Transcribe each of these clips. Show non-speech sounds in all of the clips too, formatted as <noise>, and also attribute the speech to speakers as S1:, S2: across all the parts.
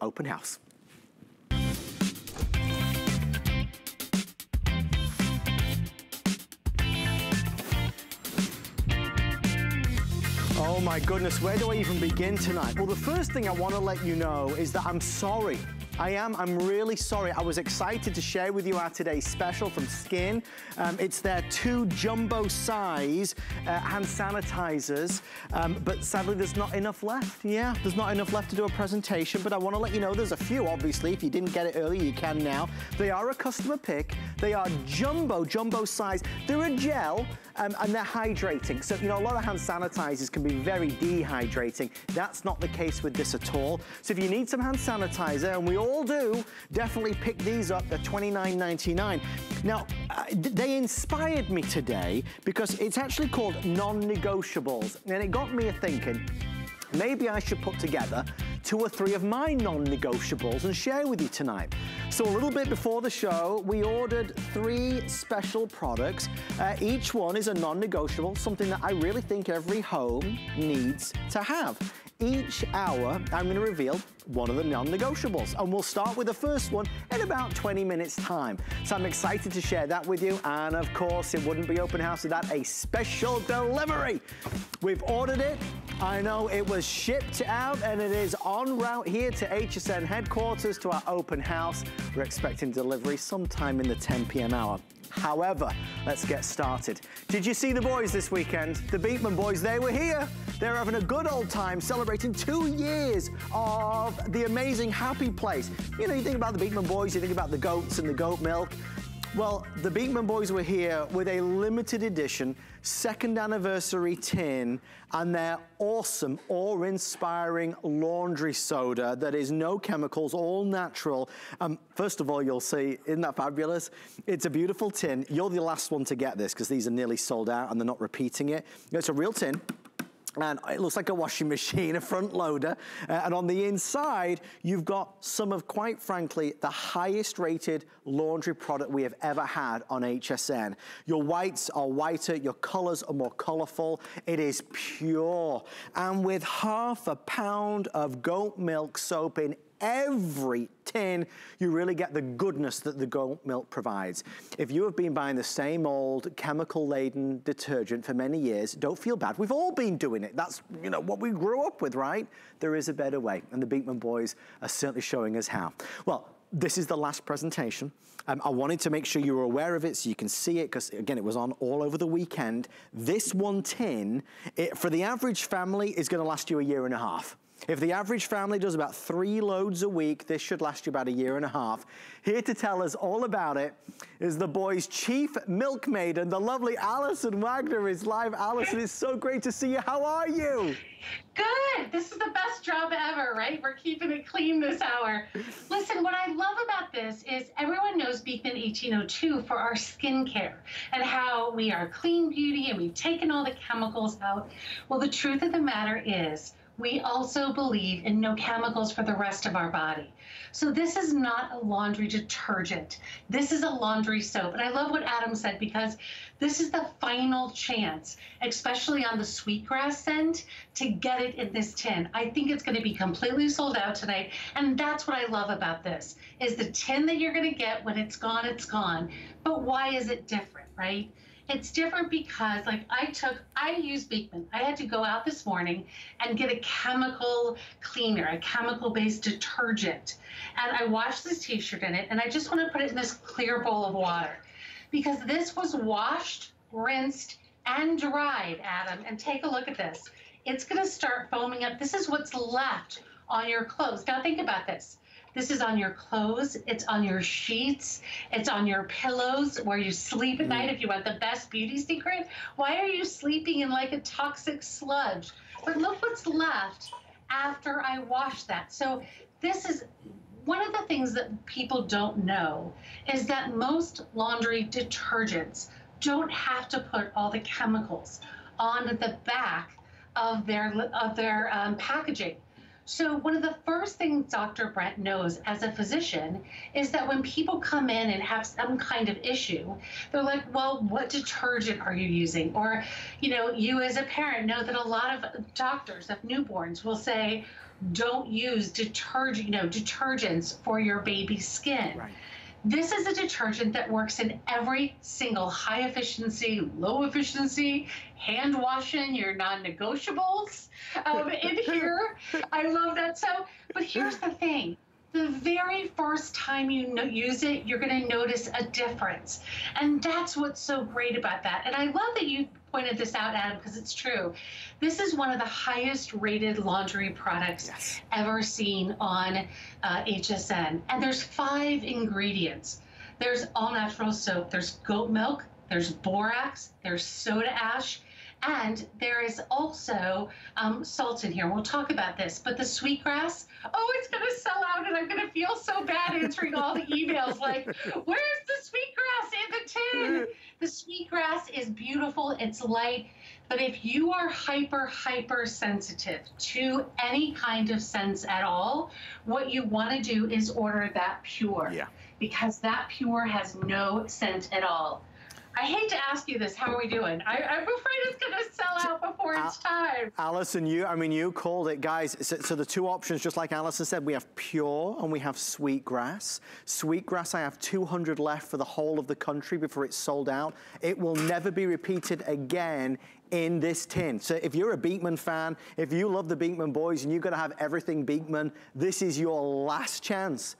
S1: open house. Oh my goodness, where do I even begin tonight? Well, the first thing I want to let you know is that I'm sorry I am. I'm really sorry. I was excited to share with you our today's special from Skin. Um, it's their two jumbo size uh, hand sanitizers, um, but sadly there's not enough left. Yeah, there's not enough left to do a presentation, but I want to let you know there's a few, obviously. If you didn't get it earlier, you can now. They are a customer pick. They are jumbo, jumbo size. They're a gel, um, and they're hydrating. So, you know, a lot of hand sanitizers can be very dehydrating. That's not the case with this at all. So if you need some hand sanitizer, and we all do, definitely pick these up. They're $29.99. Now, uh, they inspired me today because it's actually called non-negotiables. And it got me thinking, maybe I should put together two or three of my non-negotiables and share with you tonight. So a little bit before the show, we ordered three special products. Uh, each one is a non-negotiable, something that I really think every home needs to have. Each hour, I'm gonna reveal one of the non-negotiables. And we'll start with the first one in about 20 minutes time. So I'm excited to share that with you. And of course, it wouldn't be open house without a special delivery. We've ordered it. I know it was shipped out and it is en route here to HSN headquarters to our open house. We're expecting delivery sometime in the 10 p.m. hour. However, let's get started. Did you see the boys this weekend? The Beekman boys, they were here. They're having a good old time celebrating two years of the amazing Happy Place. You know, you think about the Beekman boys, you think about the goats and the goat milk. Well, the Beekman boys were here with a limited edition second anniversary tin and their awesome, awe-inspiring laundry soda that is no chemicals, all natural. Um, first of all, you'll see, isn't that fabulous? It's a beautiful tin. You're the last one to get this because these are nearly sold out and they're not repeating it. It's a real tin and it looks like a washing <laughs> machine, a front loader. Uh, and on the inside, you've got some of, quite frankly, the highest rated laundry product we have ever had on HSN. Your whites are whiter, your colors are more colorful. It is pure. And with half a pound of goat milk soap in every tin, you really get the goodness that the goat milk provides. If you have been buying the same old chemical-laden detergent for many years, don't feel bad. We've all been doing it. That's, you know, what we grew up with, right? There is a better way, and the Beekman boys are certainly showing us how. Well, this is the last presentation. Um, I wanted to make sure you were aware of it so you can see it because, again, it was on all over the weekend. This one tin, it, for the average family, is going to last you a year and a half. If the average family does about three loads a week, this should last you about a year and a half. Here to tell us all about it is the boys' chief milkmaid and the lovely Alison Wagner is live. Alison, it's so great to see you. How are you?
S2: Good. This is the best job ever, right? We're keeping it clean this hour. Listen, what I love about this is everyone knows Beekman 1802 for our skincare and how we are clean beauty and we've taken all the chemicals out. Well, the truth of the matter is we also believe in no chemicals for the rest of our body. So this is not a laundry detergent. This is a laundry soap. And I love what Adam said because this is the final chance, especially on the sweetgrass scent, to get it in this tin. I think it's gonna be completely sold out tonight. And that's what I love about this, is the tin that you're gonna get when it's gone, it's gone. But why is it different, right? It's different because, like, I took, I use Beekman. I had to go out this morning and get a chemical cleaner, a chemical based detergent. And I washed this t shirt in it, and I just want to put it in this clear bowl of water because this was washed, rinsed, and dried, Adam. And take a look at this. It's going to start foaming up. This is what's left on your clothes. Now, think about this. This is on your clothes, it's on your sheets, it's on your pillows where you sleep at night if you want the best beauty secret. Why are you sleeping in like a toxic sludge? But look what's left after I wash that. So this is one of the things that people don't know is that most laundry detergents don't have to put all the chemicals on the back of their of their um, packaging. So one of the first things Dr. Brent knows as a physician is that when people come in and have some kind of issue, they're like, well, what detergent are you using? Or, you know, you as a parent know that a lot of doctors of newborns will say, don't use detergent, you know, detergents for your baby's skin. Right. This is a detergent that works in every single high efficiency, low efficiency, hand washing, your non negotiables um, <laughs> in here. I love that. So, but here's the thing the very first time you use it, you're going to notice a difference. And that's what's so great about that. And I love that you pointed this out, Adam, because it's true. This is one of the highest rated laundry products yes. ever seen on uh, HSN. And there's five ingredients. There's all natural soap, there's goat milk, there's borax, there's soda ash, and there is also um, salt in here. We'll talk about this. But the sweetgrass, oh, it's going to sell out, and I'm going to feel so bad answering all the emails like, where's the sweetgrass in the tin? The sweetgrass is beautiful. It's light. But if you are hyper, hyper sensitive to any kind of scents at all, what you want to do is order that pure. Yeah. Because that pure has no scent at all. I hate to ask you this. How are we doing? I, am afraid it's going to sell out before it's time.
S1: Allison, you, I mean, you called it. Guys, so, so, the two options, just like Allison said, we have pure and we have sweetgrass. Sweetgrass, I have 200 left for the whole of the country before it's sold out. It will never be repeated again in this tin. So if you're a Beekman fan, if you love the Beekman boys and you've got to have everything Beekman, this is your last chance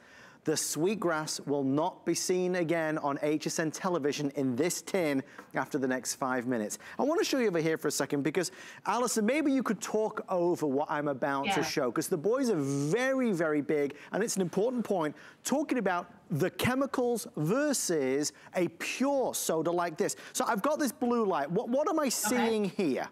S1: the sweetgrass will not be seen again on HSN television in this tin after the next five minutes. I want to show you over here for a second because, Allison, maybe you could talk over what I'm about yeah. to show because the boys are very, very big and it's an important point talking about the chemicals versus a pure soda like this. So I've got this blue light. What, what am I seeing okay. here?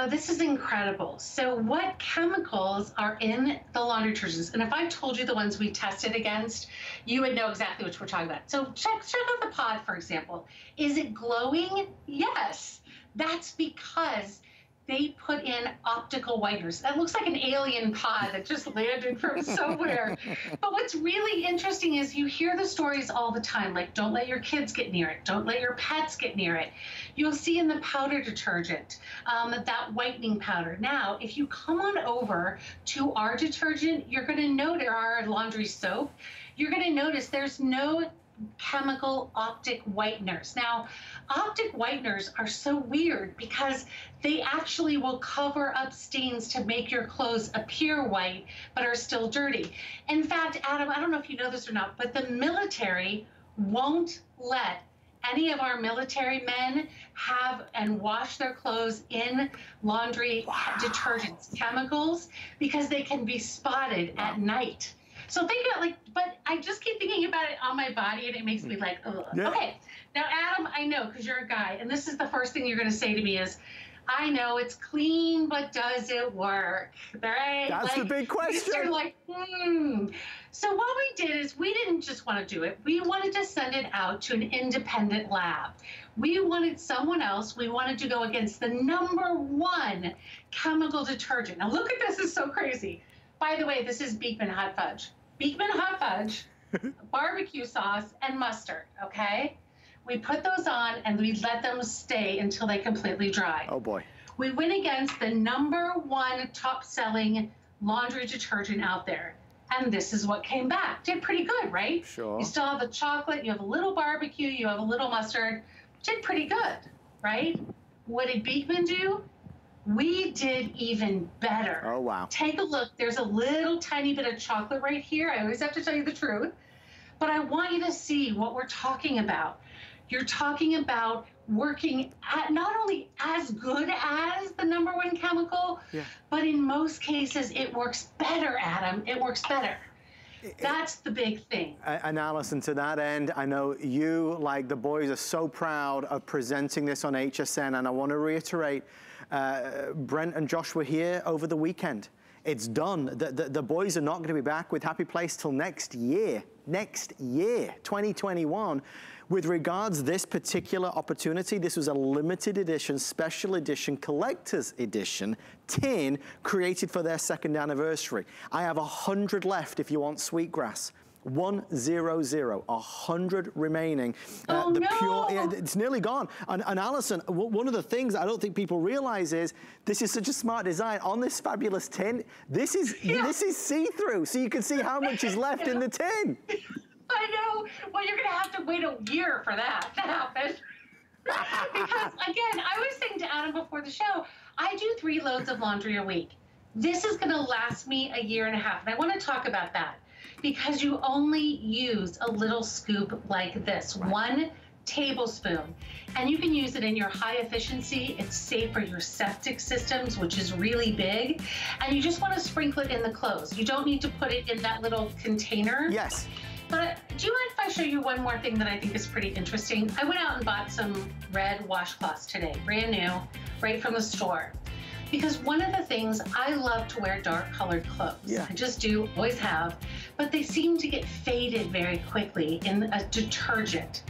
S2: Oh, this is incredible. So what chemicals are in the laundry detergents? And if I told you the ones we tested against, you would know exactly which we're talking about. So check, check out the pod, for example. Is it glowing? Yes. That's because they put in optical whiteners. That looks like an alien pod that just landed from <laughs> somewhere. but what's really interesting is you hear the stories all the time, like don't let your kids get near it, don't let your pets get near it. You'll see in the powder detergent um, that whitening powder. Now, if you come on over to our detergent, you're going to notice our laundry soap. You're going to notice there's no chemical optic whiteners. Now, optic whiteners are so weird because they actually will cover up stains to make your clothes appear white but are still dirty. In fact, Adam, I don't know if you know this or not, but the military won't let any of our military men have and wash their clothes in laundry wow. detergents, chemicals, because they can be spotted wow. at night. So think about like, but I just keep thinking about it on my body, and it makes me like, Ugh. Yeah. okay. Now, Adam, I know because you're a guy, and this is the first thing you're going to say to me is, I know it's clean, but does it work? Right?
S1: That's like, the big <laughs> question.
S2: You're like, hmm. So what we did is we didn't just want to do it. We wanted to send it out to an independent lab. We wanted someone else. We wanted to go against the number one chemical detergent. Now look at this. It's so crazy. By the way, this is Beekman Hot Fudge. Beekman hot fudge, <laughs> barbecue sauce, and mustard, okay? We put those on and we let them stay until they completely dry.
S1: Oh boy.
S2: We went against the number one top selling laundry detergent out there. And this is what came back. Did pretty good, right?
S1: Sure.
S2: You still have the chocolate, you have a little barbecue, you have a little mustard. Did pretty good, right? What did Beekman do? We did even better.
S1: Oh, wow.
S2: Take a look. There's a little tiny bit of chocolate right here. I always have to tell you the truth. But I want you to see what we're talking about. You're talking about working at not only as good as the number one chemical, yeah. but in most cases, it works better, Adam. It works better. That's the big thing.
S1: And Allison, to that end, I know you, like the boys, are so proud of presenting this on HSN, and I want to reiterate, uh, Brent and Josh were here over the weekend. It's done. The, the, the boys are not going to be back with Happy Place till next year. Next year, 2021. With regards this particular opportunity, this was a limited edition, special edition, collector's edition tin created for their second anniversary. I have a hundred left if you want sweetgrass. 100, 100 remaining.
S2: Uh, oh,
S1: the
S2: no.
S1: pure, yeah, it's nearly gone. And, and Alison, one of the things I don't think people realize is this is such a smart design. On this fabulous tin, this is <laughs> yeah. this is see-through, so you can see how much is left yeah. in the tin. <laughs>
S2: I know. Well, you're going to have to wait a year for that to happen. <laughs> because, again, I was saying to Adam before the show, I do three loads of laundry a week. This is going to last me a year and a half. And I want to talk about that because you only use a little scoop like this, one tablespoon. And you can use it in your high efficiency. It's safe for your septic systems, which is really big. And you just want to sprinkle it in the clothes. You don't need to put it in that little container.
S1: Yes.
S2: But do you mind if I show you one more thing that I think is pretty interesting? I went out and bought some red washcloths today, brand new, right from the store because one of the things I love to wear dark colored clothes.
S1: Yeah.
S2: I just do, always have, but they seem to get faded very quickly in a detergent.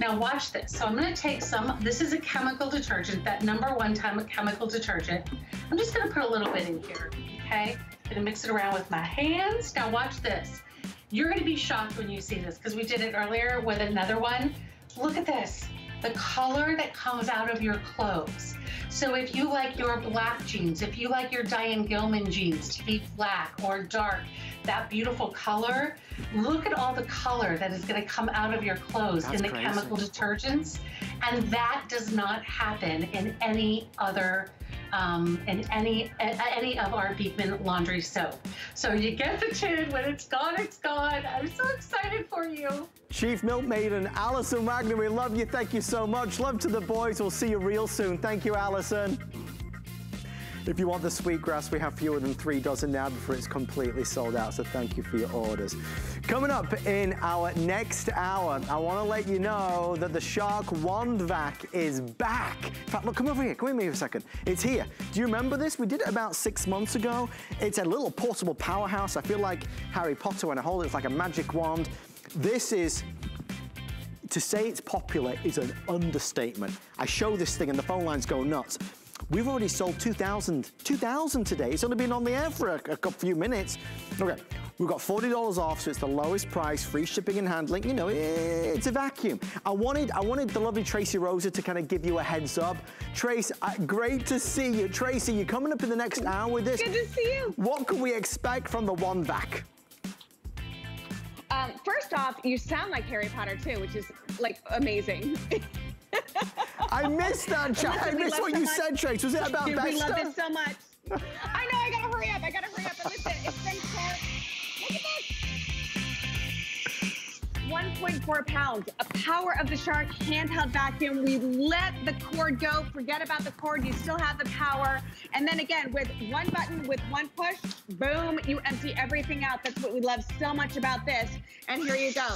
S2: Now watch this. So I'm going to take some, this is a chemical detergent, that number one time chemical detergent. I'm just going to put a little bit in here, okay? I'm to mix it around with my hands. Now watch this. You're going to be shocked when you see this because we did it earlier with another one. Look at this, the color that comes out of your clothes. So if you like your black jeans, if you like your Diane Gilman jeans to be black or dark, that beautiful color, look at all the color that is going to come out of your clothes That's in the crazy. chemical detergents. And that does not happen in any other um, in any any of our Beekman laundry soap. So you get the tin. When it's gone, it's gone. I'm so excited for you.
S1: Chief Milkmaid and Alison Wagner, we love you. Thank you so much. Love to the boys. We'll see you real soon. Thank you, Alison. If you want the sweetgrass, we have fewer than three dozen now before it's completely sold out, so thank you for your orders. Coming up in our next hour, I want to let you know that the Shark Wand Vac is back. In fact, look, come over here. Come with me for a second. It's here. Do you remember this? We did it about six months ago. It's a little portable powerhouse. I feel like Harry Potter when I hold it. It's like a magic wand. This is to say it's popular is an understatement. I show this thing and the phone lines go nuts. We've already sold 2,000, 2,000 today. It's only been on the air for a, a few minutes. Okay, we've got $40 off, so it's the lowest price, free shipping and handling. You know, it's a vacuum. I wanted, I wanted the lovely Tracy Rosa to kind of give you a heads up. Trace, uh, great to see you. Tracy, you're coming up in the next hour with this.
S3: Good to see you.
S1: What can we expect from the Wand Vac?
S3: Um, first off, you sound like Harry Potter too, which is like amazing. <laughs>
S1: I missed that, Listen, I missed what so you much. said, Trace. Was it about
S3: Dude? We love it so much. I know, I gotta hurry up. I gotta hurry up. But listen, it's been short. Look at that. 1.4 pounds, a power of the Shark handheld vacuum. We let the cord go, forget about the cord, you still have the power. And then again, with one button, with one push, boom, you empty everything out. That's what we love so much about this. And here you go.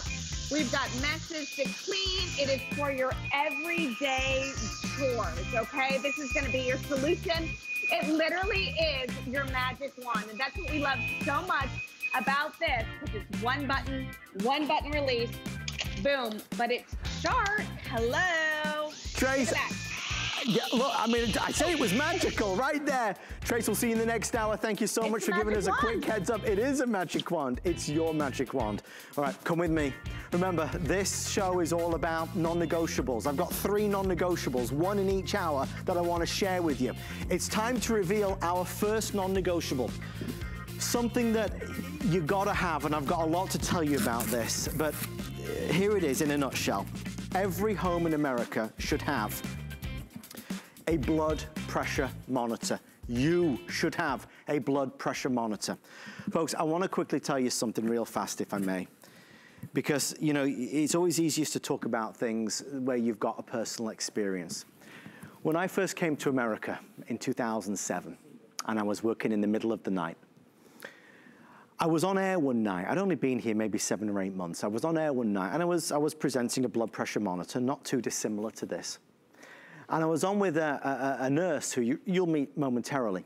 S3: We've got messes to clean. It is for your everyday chores, okay? This is gonna be your solution. It literally is your magic wand. And that's what we love so much about this because it's one button, one button release, boom. But it's sharp. Hello.
S1: Trace. Yeah, look, I mean, I say it was magical right there. Trace, we'll see you in the next hour. Thank you so
S3: it's
S1: much for giving us a
S3: wand.
S1: quick heads up. It is a magic wand. It's your magic wand. All right, come with me. Remember, this show is all about non-negotiables. I've got three non-negotiables, one in each hour that I want to share with you. It's time to reveal our first non-negotiable something that you gotta have, and I've got a lot to tell you about this, but uh, here it is in a nutshell. Every home in America should have a blood pressure monitor. You should have a blood pressure monitor. Folks, I wanna quickly tell you something real fast, if I may. Because, you know, it's always easiest to talk about things where you've got a personal experience. When I first came to America in 2007, and I was working in the middle of the night, I was on air one night. I'd only been here maybe seven or eight months. I was on air one night and I was, I was presenting a blood pressure monitor, not too dissimilar to this. And I was on with a, a, a nurse who you, you'll meet momentarily.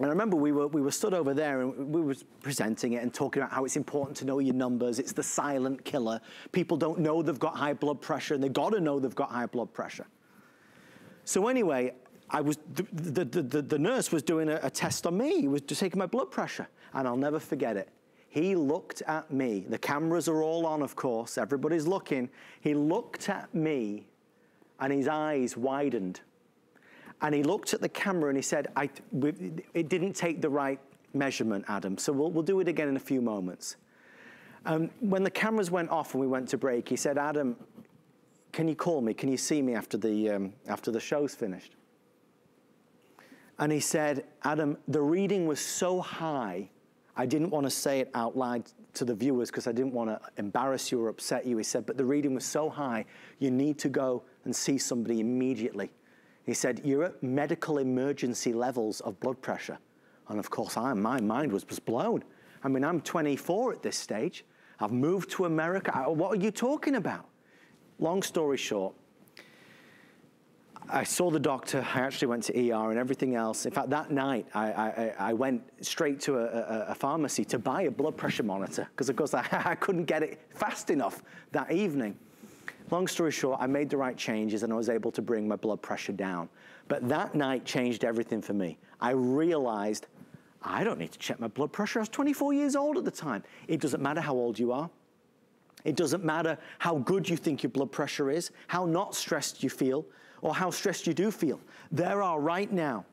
S1: And I remember we were, we were stood over there and we were presenting it and talking about how it's important to know your numbers. It's the silent killer. People don't know they've got high blood pressure and they gotta know they've got high blood pressure. So anyway, I was, the, the, the, the nurse was doing a, a test on me. He was taking my blood pressure and I'll never forget it. he looked at me. The cameras are all on, of course. Everybody's looking. He looked at me and his eyes widened. And he looked at the camera and he said, it didn't take the right measurement, Adam. So we'll, we'll do it again in a few moments. Um, when the cameras went off and we went to break, he said, Adam, can you call me? Can you see me after the, um, after the show's finished? And he said, Adam, the reading was so high, I didn't want to say it out loud to the viewers because I didn't want to embarrass you or upset you. He said, but the reading was so high, you need to go and see somebody immediately. He said, you're at medical emergency levels of blood pressure. And of course, I, my mind was, was blown. I mean, I'm 24 at this stage. I've moved to America. What are you talking about? Long story short, I saw the doctor. I actually went to ER and everything else. In fact, that night, I, I, I went straight to a, a, a, pharmacy to buy a blood pressure monitor because, of course, I, <laughs> I couldn't get it fast enough that evening. Long story short, I made the right changes and I was able to bring my blood pressure down. But that night changed everything for me. I realized I don't need to check my blood pressure. I was 24 years old at the time. It doesn't matter how old you are. It doesn't matter how good you think your blood pressure is, how not stressed you feel, or how stressed you do feel. There are right now,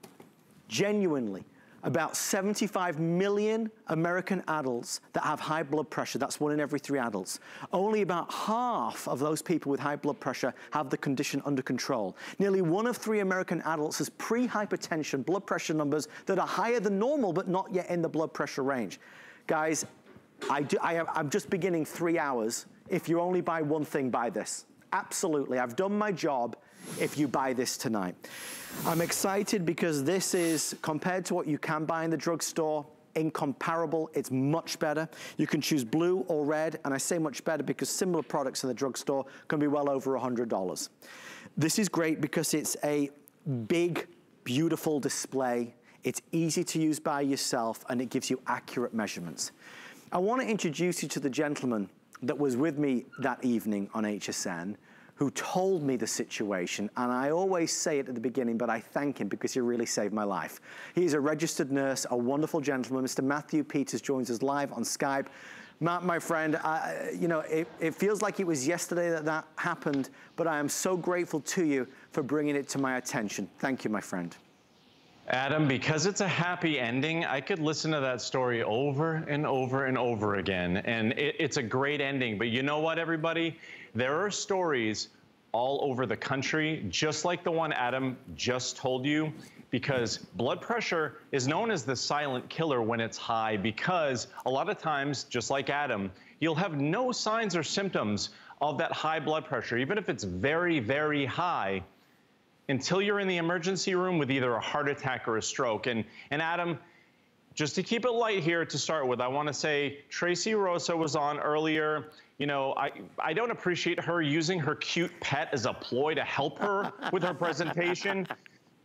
S1: genuinely, about 75 million American adults that have high blood pressure. That's one in every three adults. Only about half of those people with high blood pressure have the condition under control. Nearly one of three American adults has pre-hypertension blood pressure numbers that are higher than normal but not yet in the blood pressure range. Guys, I do, I, I'm just beginning three hours. If you only buy one thing, buy this. Absolutely, I've done my job if you buy this tonight. I'm excited because this is, compared to what you can buy in the drugstore, incomparable. It's much better. You can choose blue or red, and I say much better because similar products in the drugstore can be well over $100. This is great because it's a big, beautiful display. It's easy to use by yourself, and it gives you accurate measurements. I want to introduce you to the gentleman that was with me that evening on HSN who told me the situation, and I always say it at the beginning, but I thank him because he really saved my life. He's a registered nurse, a wonderful gentleman. Mr. Matthew Peters joins us live on Skype. Matt, my friend, you know, it, it, feels like it was yesterday that that happened, but I am so grateful to you for bringing it to my attention. Thank you, my friend.
S4: Adam, because it's a happy ending, I could listen to that story over and over and over again. And it, it's a great ending. But you know what, everybody? There are stories all over the country, just like the one Adam just told you, because blood pressure is known as the silent killer when it's high, because a lot of times, just like Adam, you'll have no signs or symptoms of that high blood pressure, even if it's very, very high until you're in the emergency room with either a heart attack or a stroke. And, and Adam, just to keep it light here to start with, I want to say Tracy Rosa was on earlier. You know, I, I don't appreciate her using her cute pet as a ploy to help her with her presentation.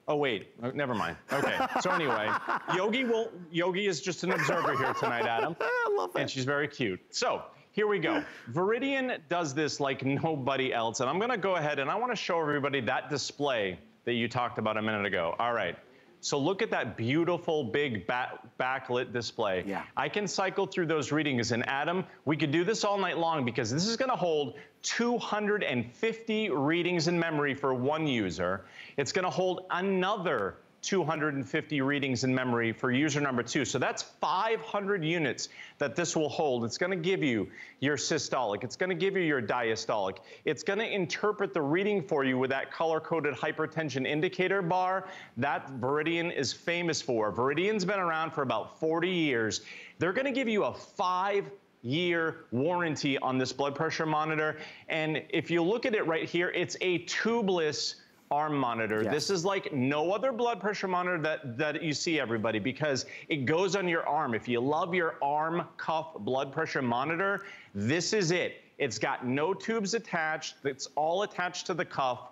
S4: Oh wait, oh, never mind. Okay. So anyway, Yogi will Yogi is just an observer here tonight, Adam. <laughs>
S1: I love it.
S4: And she's very cute. So here we go. Veridian does this like nobody else. And I'm gonna go ahead and I wanna show everybody that display that you talked about a minute ago. All right. So look at that beautiful big backlit display.
S1: Yeah.
S4: I can cycle through those readings and Adam, we could do this all night long because this is gonna hold 250 readings in memory for one user. It's gonna hold another 250 readings in memory for user number two. So that's 500 units that this will hold. It's gonna give you your systolic. It's gonna give you your diastolic. It's gonna interpret the reading for you with that color-coded hypertension indicator bar that Veridian is famous for. Veridian's been around for about 40 years. They're gonna give you a five year warranty on this blood pressure monitor. And if you look at it right here, it's a tubeless arm monitor. Yes. This is like no other blood pressure monitor that, that you see, everybody, because it goes on your arm. If you love your arm cuff blood pressure monitor, this is it. It's got no tubes attached. It's all attached to the cuff.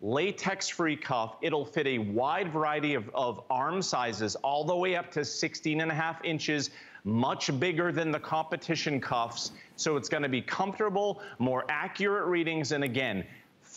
S4: Latex-free cuff. It'll fit a wide variety of, of arm sizes, all the way up to 16 and a half inches, much bigger than the competition cuffs. So it's gonna be comfortable, more accurate readings, and again,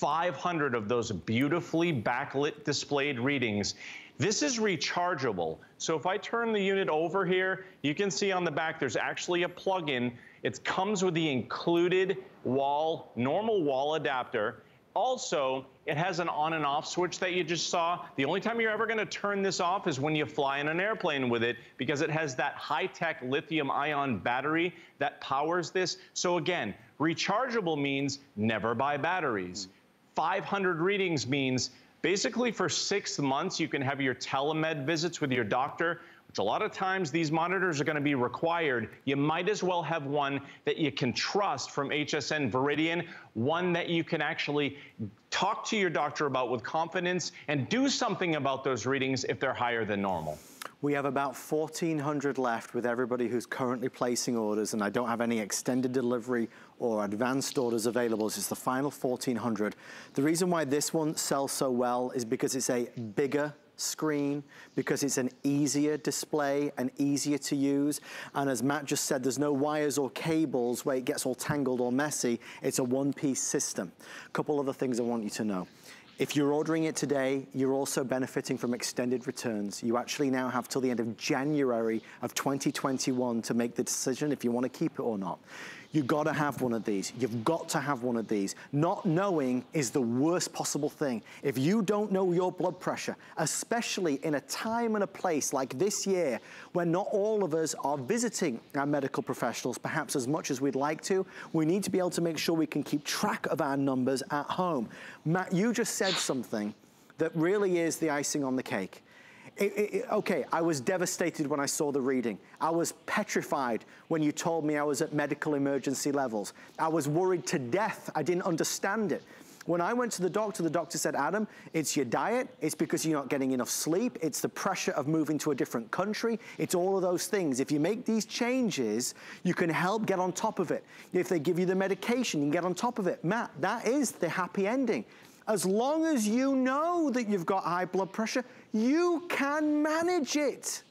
S4: 500 of those beautifully backlit displayed readings. This is rechargeable. So if I turn the unit over here, you can see on the back there's actually a plug-in. It comes with the included wall, normal wall adapter. Also, it has an on and off switch that you just saw. The only time you're ever going to turn this off is when you fly in an airplane with it because it has that high-tech lithium ion battery that powers this. So again, rechargeable means never buy batteries. 500 readings means basically for six months, you can have your telemed visits with your doctor, which a lot of times these monitors are going to be required. You might as well have one that you can trust from HSN Veridian, one that you can actually talk to your doctor about with confidence and do something about those readings if they're higher than normal.
S1: We have about 1,400 left with everybody who's currently placing orders, and I don't have any extended delivery or advanced orders available. It's the final 1,400. The reason why this one sells so well is because it's a bigger screen because it's an easier display and easier to use. And as Matt just said, there's no wires or cables where it gets all tangled or messy. It's a one-piece system. A couple other things I want you to know. If you're ordering it today, you're also benefiting from extended returns. You actually now have till the end of January of 2021 to make the decision if you want to keep it or not. You've got to have one of these. You've got to have one of these. Not knowing is the worst possible thing. If you don't know your blood pressure, especially in a time and a place like this year, where not all of us are visiting our medical professionals, perhaps as much as we'd like to, we need to be able to make sure we can keep track of our numbers at home. Matt, you just said something that really is the icing on the cake. It, it, okay, I was devastated when I saw the reading. I was petrified when you told me I was at medical emergency levels. I was worried to death. I didn't understand it. When I went to the doctor, the doctor said, Adam, it's your diet, it's because you're not getting enough sleep, it's the pressure of moving to a different country, it's all of those things. If you make these changes, you can help get on top of it. If they give you the medication, you can get on top of it. Matt, that is the happy ending. As long as you know that you've got high blood pressure, you can manage it.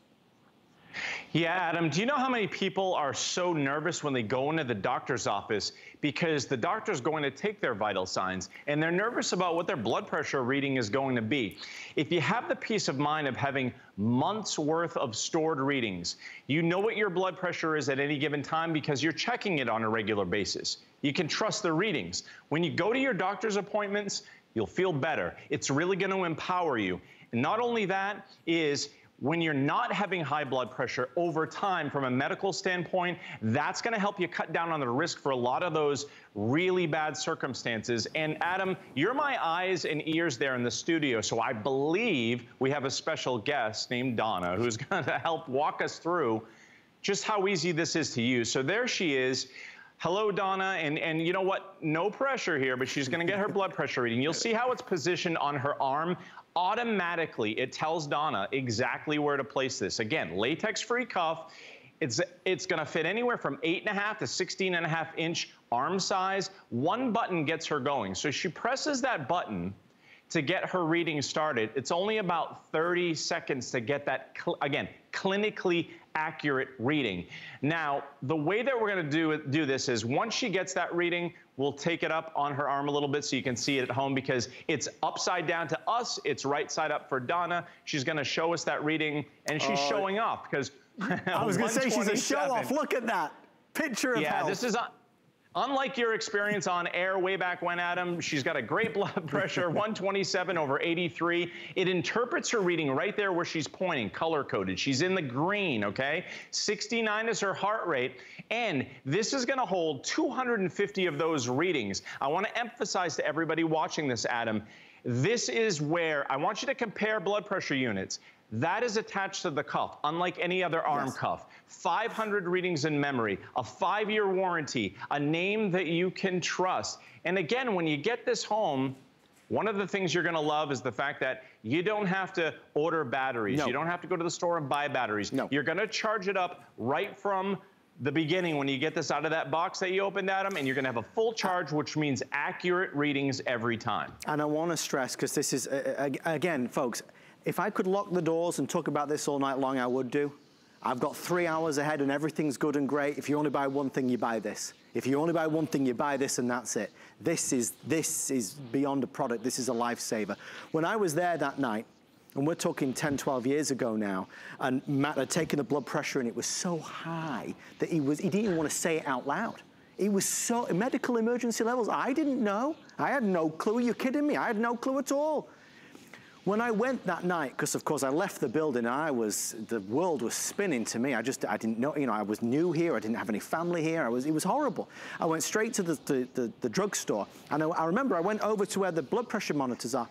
S4: Yeah, Adam, do you know how many people are so nervous when they go into the doctor's office because the doctor's going to take their vital signs and they're nervous about what their blood pressure reading is going to be? If you have the peace of mind of having months worth of stored readings, you know what your blood pressure is at any given time because you're checking it on a regular basis. You can trust the readings. When you go to your doctor's appointments, you'll feel better. It's really going to empower you. And not only that is when you're not having high blood pressure over time from a medical standpoint, that's going to help you cut down on the risk for a lot of those really bad circumstances. And Adam, you're my eyes and ears there in the studio, so I believe we have a special guest named Donna who's <laughs> going to help walk us through just how easy this is to use. So there she is. Hello, Donna, and, and you know what? No pressure here, but she's gonna get her blood pressure reading. You'll see how it's positioned on her arm automatically it tells Donna exactly where to place this. Again, latex-free cuff. It's, it's gonna fit anywhere from eight and a half to 16 and a half inch arm size. One button gets her going. So she presses that button to get her reading started. It's only about 30 seconds to get that, again, clinically accurate reading. Now, the way that we're gonna do, do this is once she gets that reading, we'll take it up on her arm a little bit so you can see it at home because it's upside down to us, it's right side up for Donna. She's gonna show us that reading and she's uh, showing off because
S1: I was <laughs> gonna say she's a show off, look at that. Picture of
S4: yeah,
S1: health.
S4: this is, Unlike your experience on air way back when, Adam, she's got a great <laughs> blood pressure, <laughs> 127 over 83. It interprets her reading right there where she's pointing, color coded. She's in the green, okay? 69 is her heart rate. And this is gonna hold 250 of those readings. I wanna emphasize to everybody watching this, Adam, this is where I want you to compare blood pressure units. That is attached to the cuff, unlike any other arm yes. cuff. 500 readings in memory, a five-year warranty, a name that you can trust. And again, when you get this home, one of the things you're going to love is the fact that you don't have to order batteries. No. You don't have to go to the store and buy batteries. No. You're going to charge it up right from the beginning when you get this out of that box that you opened, Adam, and you're going to have a full charge, which means accurate readings every time.
S1: And I want to stress, because this is, uh, again, folks, if I could lock the doors and talk about this all night long, I would do. I've got three hours ahead and everything's good and great. If you only buy one thing, you buy this. If you only buy one thing, you buy this and that's it. This is, this is beyond a product. This is a lifesaver. When I was there that night, and we're talking 10, 12 years ago now, and Matt had taken the blood pressure and it was so high that he, was, he didn't even want to say it out loud. It was so, medical emergency levels. I didn't know. I had no clue. you're you kidding me? I had no clue at all. When I went that night, because of course I left the building, and I was, the world was spinning to me. I just, I didn't know, you know, I was new here. I didn't have any family here. I was, it was horrible. I went straight to the, the, the, the drugstore. And I, I remember I went over to where the blood pressure monitors are.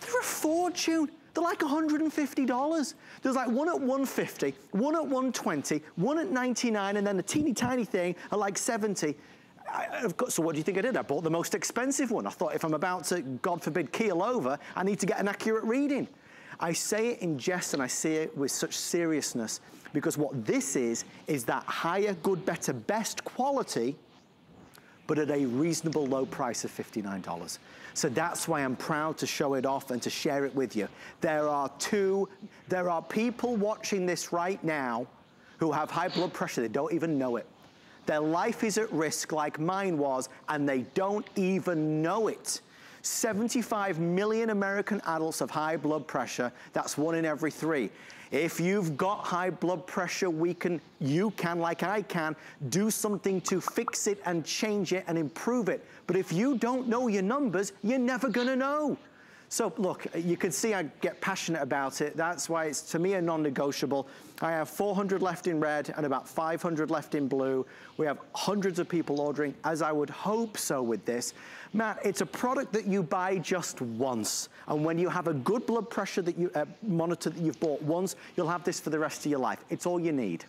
S1: They're a fortune. They're like $150. There's like one at 150, one at 120, one at 99, and then a teeny tiny thing at like 70. I, got, so what do you think I did? I bought the most expensive one. I thought if I'm about to, God forbid, keel over, I need to get an accurate reading. I say it in jest and I say it with such seriousness because what this is, is that higher, good, better, best quality, but at a reasonable low price of $59. So that's why I'm proud to show it off and to share it with you. There are two, there are people watching this right now who have high blood pressure, they don't even know it. Their life is at risk like mine was, and they don't even know it. 75 million American adults have high blood pressure. That's one in every three. If you've got high blood pressure, we can, you can, like I can, do something to fix it and change it and improve it. But if you don't know your numbers, you're never gonna know. So look, you can see I get passionate about it. That's why it's, to me, a non-negotiable. I have 400 left in red and about 500 left in blue. We have hundreds of people ordering, as I would hope so with this. Matt, it's a product that you buy just once. And when you have a good blood pressure that you uh, monitor that you've bought once, you'll have this for the rest of your life. It's all you need.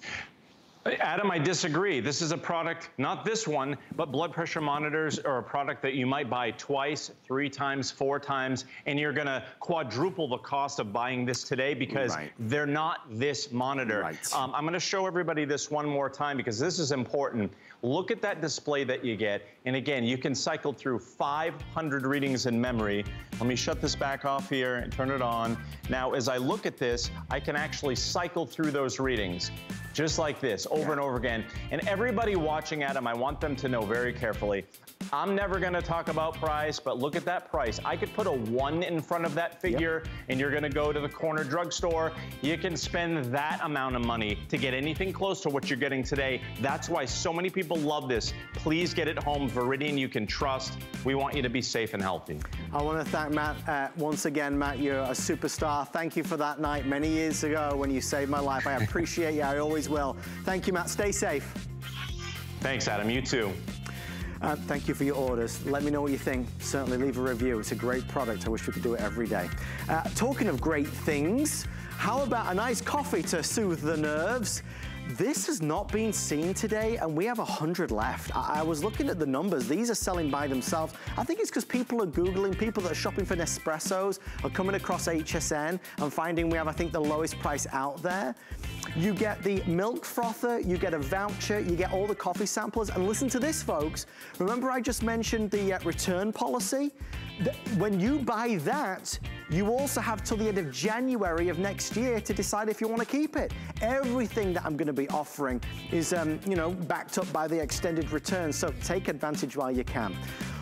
S4: Adam, I disagree. This is a product, not this one, but blood pressure monitors are a product that you might buy twice, three times, four times, and you're gonna quadruple the cost of buying this today because right. they're not this monitor. Right. Um, I'm gonna show everybody this one more time because this is important. Look at that display that you get. And again, you can cycle through 500 readings in memory. Let me shut this back off here and turn it on. Now, as I look at this, I can actually cycle through those readings just like this over yeah. and over again. And everybody watching Adam, I want them to know very carefully, I'm never gonna talk about price, but look at that price. I could put a one in front of that figure yep. and you're gonna go to the corner drugstore. You can spend that amount of money to get anything close to what you're getting today. That's why so many people love this. Please get it home. Veridian you can trust. We want you to be safe and healthy.
S1: I wanna thank Matt uh, once again. Matt, you're a superstar. Thank you for that night many years ago when you saved my life. I appreciate you, I always will. Thank you, Matt. Stay safe.
S4: Thanks, Adam. You too.
S1: Uh, thank you for your orders. Let me know what you think. Certainly leave a review. It's a great product. I wish we could do it every day. Uh, talking of great things, how about a nice coffee to soothe the nerves? This has not been seen today, and we have 100 left. I, I, was looking at the numbers. These are selling by themselves. I think it's because people are Googling, people that are shopping for Nespressos are coming across HSN and finding we have, I think, the lowest price out there. You get the milk frother, you get a voucher, you get all the coffee samplers. And listen to this, folks. Remember I just mentioned the uh, return policy? When you buy that, you also have till the end of January of next year to decide if you want to keep it. Everything that I'm going to be offering is, um, you know, backed up by the extended return. So take advantage while you can.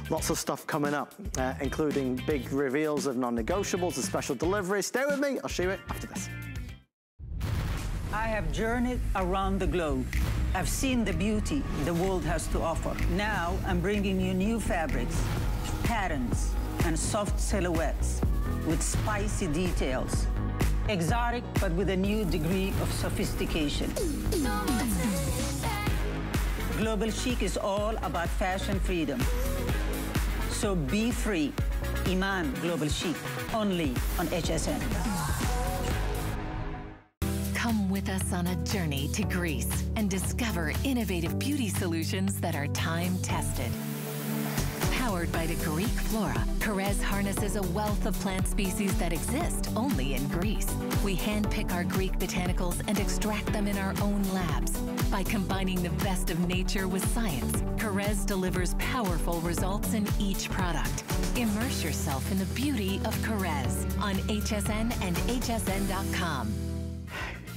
S1: Lots of stuff coming up, uh, including big reveals of non-negotiables and special deliveries. Stay with me. I'll show you it after this.
S5: I have journeyed around the globe. I've seen the beauty the world has to offer. Now I'm bringing you new fabrics, patterns, and soft silhouettes with spicy details. Exotic, but with a new degree of sophistication. Global Chic is all about fashion freedom. So be free. Iman Global Chic, only on HSN.
S6: Come with us on a journey to Greece and discover innovative beauty solutions that are time tested. Powered by the Greek flora, Korres harnesses a wealth of plant species that exist only in Greece. We handpick our Greek botanicals and extract them in our own labs. By combining the best of nature with science, Korres delivers powerful results in each product. Immerse yourself in the beauty of Korres on HSN and HSN.com.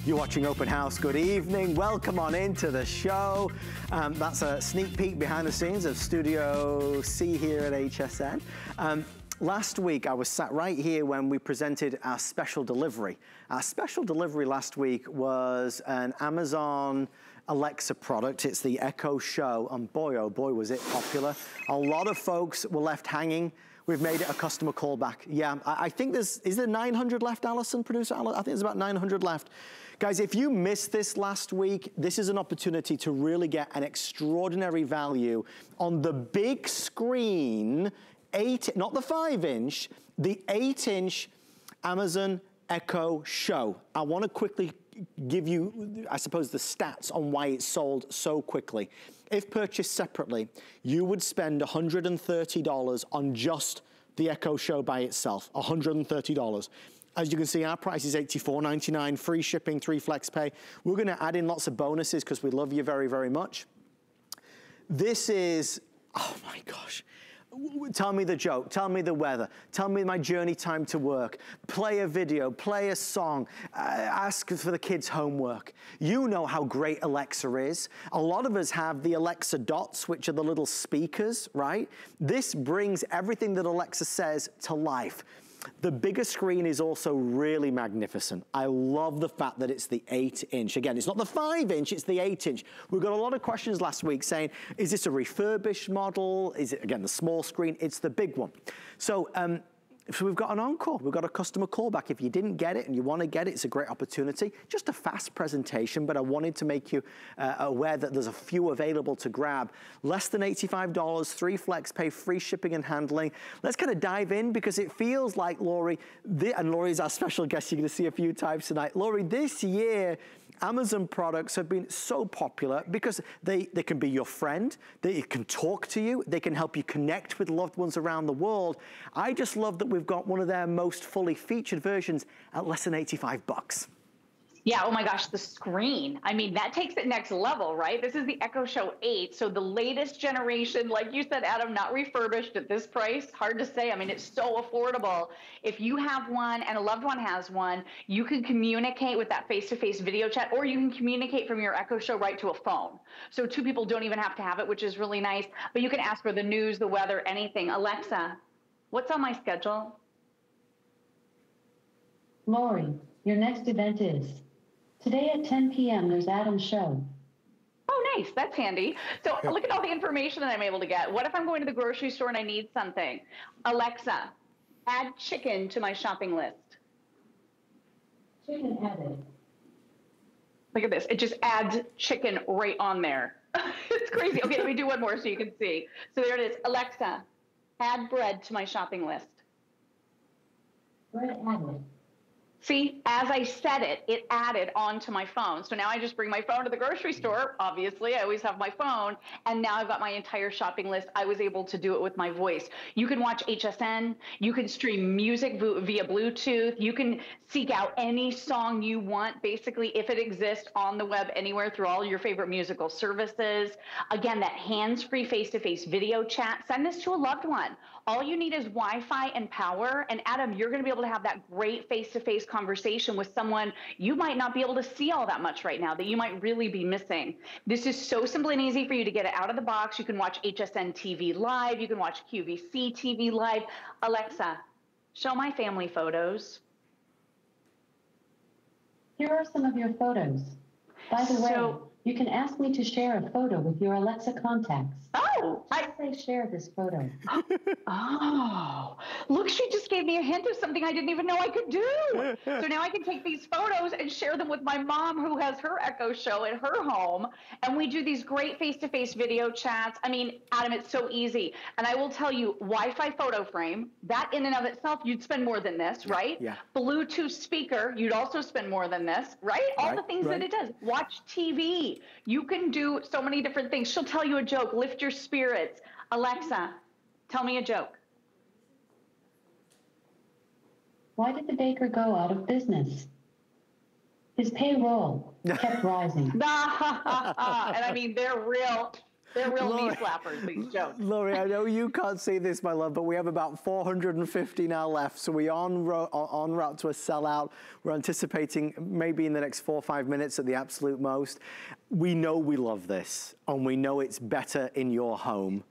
S1: You're watching Open House. Good evening. Welcome on into the show. Um, that's a sneak peek behind the scenes of Studio C here at HSN. Um, last week, I was sat right here when we presented our special delivery. Our special delivery last week was an Amazon Alexa product. It's the Echo Show, and boy, oh boy, was it popular. A lot of folks were left hanging. We've made it a customer callback. Yeah, I, I think there's, is there 900 left, Allison, producer? I think there's about 900 left. Guys, if you missed this last week, this is an opportunity to really get an extraordinary value on the big screen, eight, not the five inch, the eight inch Amazon Echo Show. I wanna quickly give you, I suppose, the stats on why it sold so quickly. If purchased separately, you would spend $130 on just the Echo Show by itself, $130. As you can see, our price is $84.99, free shipping, three flex pay. We're gonna add in lots of bonuses because we love you very, very much. This is, oh my gosh. Tell me the joke, tell me the weather, tell me my journey time to work, play a video, play a song, uh, ask for the kids' homework. You know how great Alexa is. A lot of us have the Alexa dots, which are the little speakers, right? This brings everything that Alexa says to life. The bigger screen is also really magnificent. I love the fact that it's the eight inch. Again, it's not the five inch, it's the eight inch. We got a lot of questions last week saying, is this a refurbished model? Is it, again, the small screen? It's the big one. So um, so we've got an encore, we've got a customer callback. If you didn't get it and you wanna get it, it's a great opportunity. Just a fast presentation, but I wanted to make you uh, aware that there's a few available to grab. Less than $85, three flex pay, free shipping and handling. Let's kind of dive in because it feels like Lori, and Lori's our special guest you're gonna see a few times tonight. Lori, this year, Amazon products have been so popular because they, they can be your friend, they can talk to you, they can help you connect with loved ones around the world. I just love that we've got one of their most fully featured versions at less than 85 bucks.
S7: Yeah, oh my gosh, the screen. I mean, that takes it next level, right? This is the Echo Show 8. So the latest generation, like you said, Adam, not refurbished at this price. Hard to say. I mean, it's so affordable. If you have one and a loved one has one, you can communicate with that face to face video chat, or you can communicate from your Echo Show right to a phone. So two people don't even have to have it, which is really nice. But you can ask for the news, the weather, anything. Alexa, what's on my schedule?
S8: Lori, your next event is Today at 10 p.m., there's Adam's show.
S7: Oh, nice. That's handy. So look at all the information that I'm able to get. What if I'm going to the grocery store and I need something? Alexa, add chicken to my shopping list.
S8: Chicken added.
S7: Look at this. It just adds chicken right on there. <laughs> it's crazy. Okay, let me do one more so you can see. So there it is. Alexa, add bread to my shopping list.
S8: Bread added.
S7: See, as I said it, it added onto my phone. So now I just bring my phone to the grocery store. Obviously, I always have my phone. And now I've got my entire shopping list. I was able to do it with my voice. You can watch HSN. You can stream music via Bluetooth. You can seek out any song you want, basically, if it exists on the web anywhere through all your favorite musical services. Again, that hands free face to face video chat. Send this to a loved one. All you need is Wi Fi and power. And Adam, you're going to be able to have that great face to face conversation with someone you might not be able to see all that much right now that you might really be missing. This is so simple and easy for you to get it out of the box. You can watch HSN TV live, you can watch QVC TV live. Alexa, show my family photos.
S8: Here are some of your photos. By the so, way, you can ask me to share a photo with your Alexa contacts.
S7: Oh,
S8: I say share this photo. <laughs>
S7: oh, look, she just gave me a hint of something I didn't even know I could do. so now I can take these photos and share them with my mom who has her Echo show at her home. And we do these great face to face video chats. I mean, Adam, it's so easy. And I will tell you, Wi Fi photo frame, that in and of itself, you'd spend more than this, right?
S1: Yeah.
S7: Bluetooth speaker, you'd also spend more than this, right? All right, the things right. that it does. Watch TV. You can do so many different things. She'll tell you a joke, lift your spirits. Alexa, tell me a joke.
S8: Why did the baker go out of business? His payroll kept <laughs> rising. <laughs> and
S7: I mean, they're real They're real Lori, knee flappers, these jokes. <laughs>
S1: Lori, I know you can't see this, my love, but we have about 450 now left. So we're on, on route to a sellout. We're anticipating maybe in the next four or five minutes at the absolute most. We know we love this, and we know it's better in your home,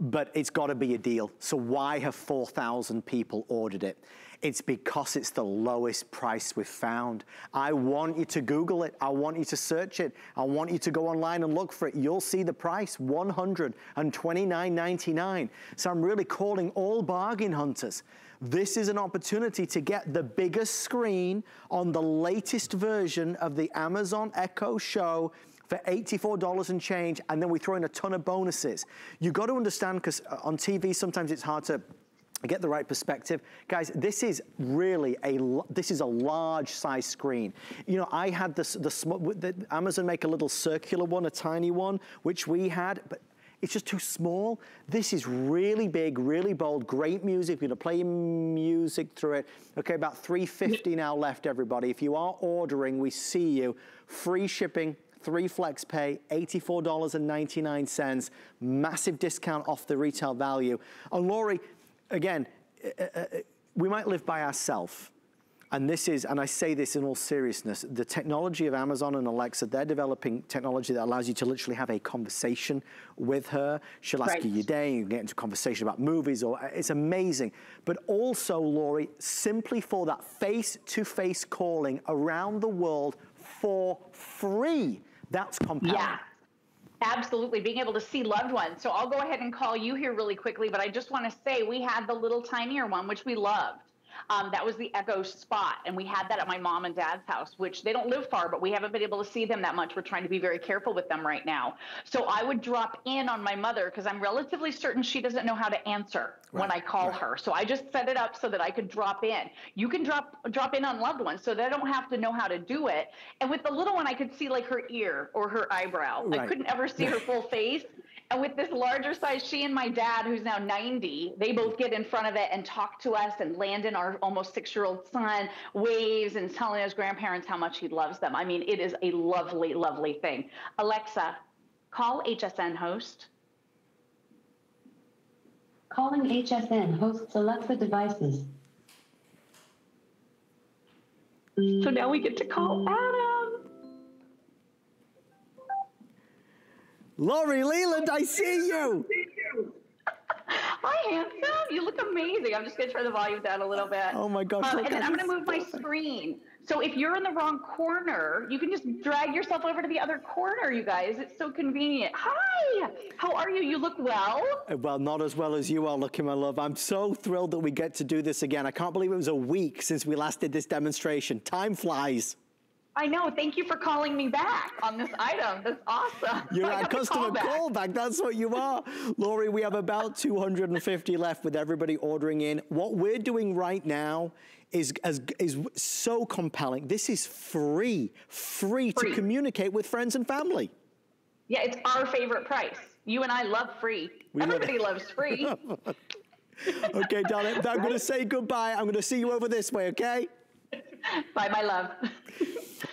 S1: but it's got to be a deal. So why have 4,000 people ordered it? It's because it's the lowest price we've found. I want you to Google it. I want you to search it. I want you to go online and look for it. You'll see the price, $129.99. So I'm really calling all bargain hunters. This is an opportunity to get the biggest screen on the latest version of the Amazon Echo Show for $84 and change, and then we throw in a ton of bonuses. You got to understand, because uh, on TV, sometimes it's hard to get the right perspective. Guys, this is really a, this is a large size screen. You know, I had this, the, the Amazon make a little circular one, a tiny one, which we had, but it's just too small. This is really big, really bold, great music. We're gonna play music through it. Okay, about 350 now left, everybody. If you are ordering, we see you. Free shipping, three flex pay, $84.99, massive discount off the retail value. And Lori, again, uh, uh, uh, we might live by ourselves. And this is, and I say this in all seriousness, the technology of Amazon and Alexa, they're developing technology that allows you to literally have a conversation with her. She'll ask right. you your day, you get into conversation about movies, or it's amazing. But also, Lori, simply for that face-to-face -face calling around the world for free. That's compelling.
S7: Yeah. Absolutely, being able to see loved ones. So I'll go ahead and call you here really quickly, but I just want to say we had the little tinier one, which we loved. Um, that was the Echo Spot, and we had that at my mom and dad's house, which they don't live far, but we haven't been able to see them that much. We're trying to be very careful with them right now. So I would drop in on my mother because I'm relatively certain she doesn't know how to answer right. when I call right. her. So I just set it up so that I could drop in. You can drop drop in on loved ones, so they don't have to know how to do it. And with the little one, I could see like her ear or her eyebrow. Right. I couldn't ever see her full face. And with this larger size, she and my dad, who's now 90, they both get in front of it and talk to us. And Landon, our almost six year old son, waves and telling his grandparents how much he loves them. I mean, it is a lovely, lovely thing. Alexa, call HSN host.
S8: Calling HSN hosts Alexa devices.
S7: So now we get to call Adam.
S1: Lori Leland, I see you.
S7: Hi, handsome. You look amazing. I'm just going to turn the volume down a little bit.
S1: Oh, my gosh.
S7: Um, and then I'm going to move my screen. So if you're in the wrong corner, you can just drag yourself over to the other corner, you guys. It's so convenient. Hi. How are you? You look well.
S1: Uh, well, not as well as you are looking, my love. I'm so thrilled that we get to do this again. I can't believe it was a week since we last did this demonstration. Time flies.
S7: I know. Thank you for calling me back on this item. That's awesome. <laughs>
S1: You're a customer callback. callback. That's what you are. <laughs> Lori, we have about 250 left with everybody ordering in. What we're doing right now is, is, is so compelling. This is free, free, free to communicate with friends and family.
S7: Yeah, it's our favorite price. You and I love free. We Everybody love loves free. <laughs>
S1: okay, darling. I'm going to say goodbye. I'm going to see you over this way, okay? <laughs>
S7: Bye, my love.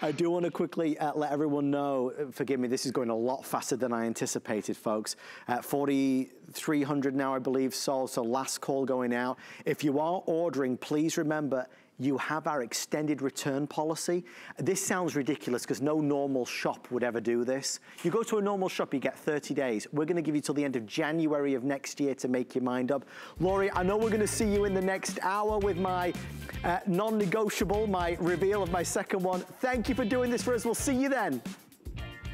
S1: I do want to quickly uh, let everyone know, uh, forgive me, this is going a lot faster than I anticipated, folks. At uh, 4,300 now, I believe, sold, so last call going out. If you are ordering, please remember, you have our extended return policy. This sounds ridiculous because no normal shop would ever do this. You go to a normal shop, you get 30 days. We're gonna give you till the end of January of next year to make your mind up. Lori, I know we're gonna see you in the next hour with my uh, non-negotiable, my reveal of my second one. Thank you for doing this for us. We'll see you then.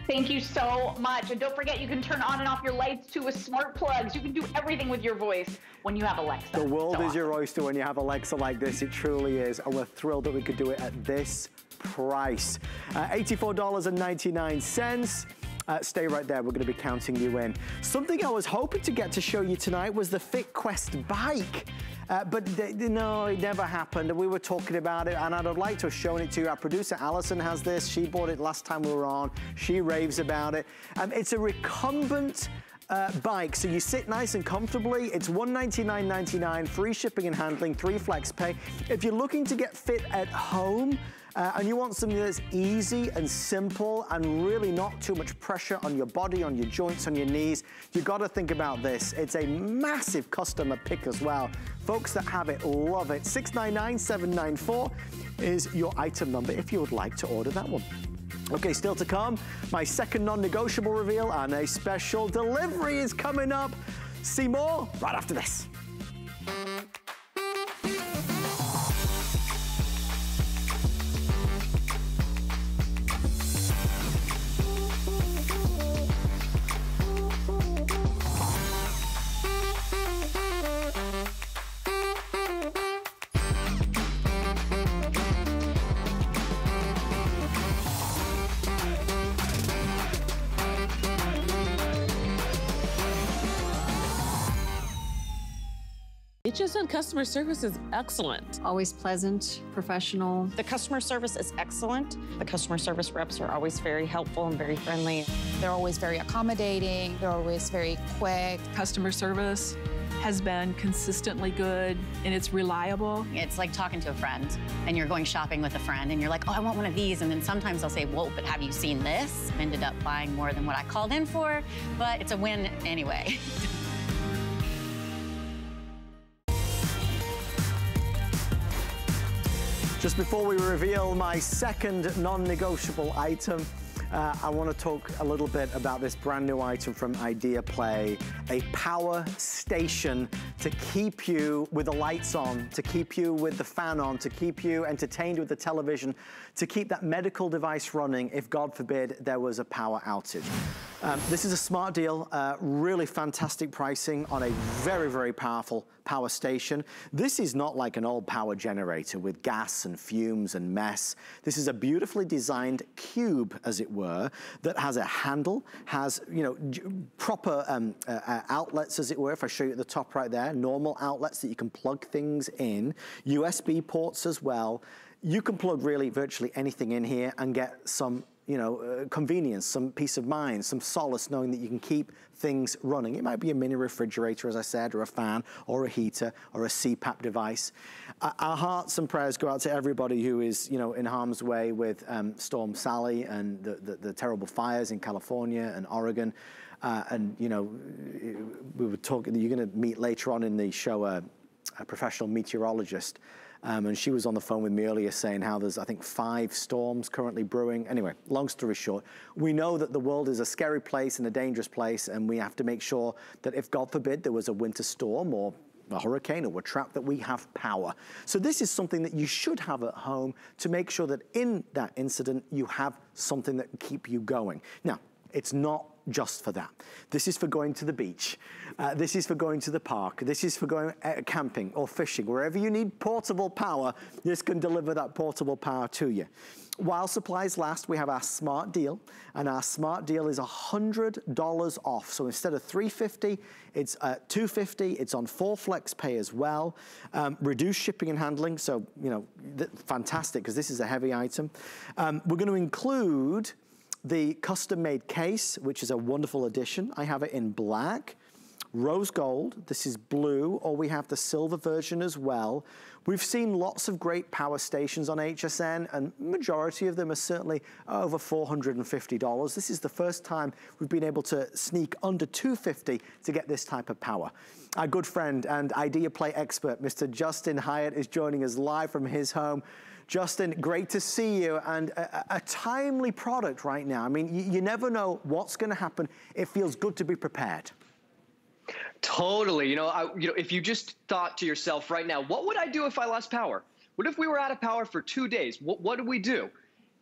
S7: Thank you so much. And don't forget, you can turn on and off your lights too with smart plugs. You can do everything with your voice when you have Alexa.
S1: The world so is your oyster when you have Alexa like this. It truly is. And we're thrilled that we could do it at this price. Uh, $84.99. Uh, stay right there, we're gonna be counting you in. Something I was hoping to get to show you tonight was the FitQuest bike. Uh, but no, it never happened. We were talking about it, and I'd like to have shown it to you. Our producer, Allison, has this. She bought it last time we were on. She raves about it. Um, it's a recumbent uh, bike. So you sit nice and comfortably. It's $199.99, free shipping and handling, three flex pay. If you're looking to get fit at home, uh, and you want something that's easy and simple and really not too much pressure on your body, on your joints, on your knees, you gotta think about this. It's a massive customer pick as well. Folks that have it love it. 699794 is your item number if you would like to order that one. Okay, still to come, my second non-negotiable reveal and a special delivery is coming up. See more right after this.
S9: Customer service is excellent.
S10: Always pleasant, professional.
S11: The customer service is excellent. The customer service reps are always very helpful and very friendly.
S12: They're always very accommodating. They're always very quick.
S13: Customer service has been consistently good and it's reliable.
S14: It's like talking to a friend and you're going shopping with a friend and you're like, oh, I want one of these. And then sometimes they'll say, whoa, but have you seen this? Ended up buying more than what I called in for, but it's a win anyway. <laughs>
S1: Just before we reveal my second non-negotiable item, uh, I want to talk a little bit about this brand new item from Idea Play, a power station to keep you with the lights on, to keep you with the fan on, to keep you entertained with the television, to keep that medical device running if, God forbid, there was a power outage. Um, this is a smart deal, uh, really fantastic pricing on a very, very powerful power station. This is not like an old power generator with gas and fumes and mess. This is a beautifully designed cube, as it were, that has a handle, has, you know, proper um, uh, uh, outlets, as it were, if I show you at the top right there, normal outlets that you can plug things in, USB ports as well. You can plug really virtually anything in here and get some you know, uh, convenience, some peace of mind, some solace knowing that you can keep things running. It might be a mini refrigerator, as I said, or a fan, or a heater, or a CPAP device. Uh, our hearts and prayers go out to everybody who is, you know, in harm's way with um, Storm Sally and the, the, the, terrible fires in California and Oregon. Uh, and, you know, we were talking, you're going to meet later on in the show a, a professional meteorologist um, and she was on the phone with me earlier saying how there's, I think, five storms currently brewing. Anyway, long story short, we know that the world is a scary place and a dangerous place, and we have to make sure that if, God forbid, there was a winter storm or a hurricane or we're trapped, that we have power. So this is something that you should have at home to make sure that in that incident, you have something that can keep you going. Now, it's not just for that. This is for going to the beach. Uh, this is for going to the park. This is for going uh, camping or fishing. Wherever you need portable power, this can deliver that portable power to you. While supplies last, we have our smart deal, and our smart deal is $100 off. So instead of 350, it's uh, 250. It's on four flex pay as well. Um, reduced shipping and handling, so, you know, fantastic, because this is a heavy item. Um, we're going to include the custom-made case, which is a wonderful addition. I have it in black, rose gold, this is blue, or we have the silver version as well. We've seen lots of great power stations on HSN, and majority of them are certainly over $450. This is the first time we've been able to sneak under 250 to get this type of power. Our good friend and Idea Play expert, Mr. Justin Hyatt, is joining us live from his home. Justin, great to see you and a, a timely product right now. I mean, you, you never know what's going to happen. It feels good to be prepared.
S15: Totally. You know, I, you know, if you just thought to yourself right now, what would I do if I lost power? What if we were out of power for two days? What, what do we do?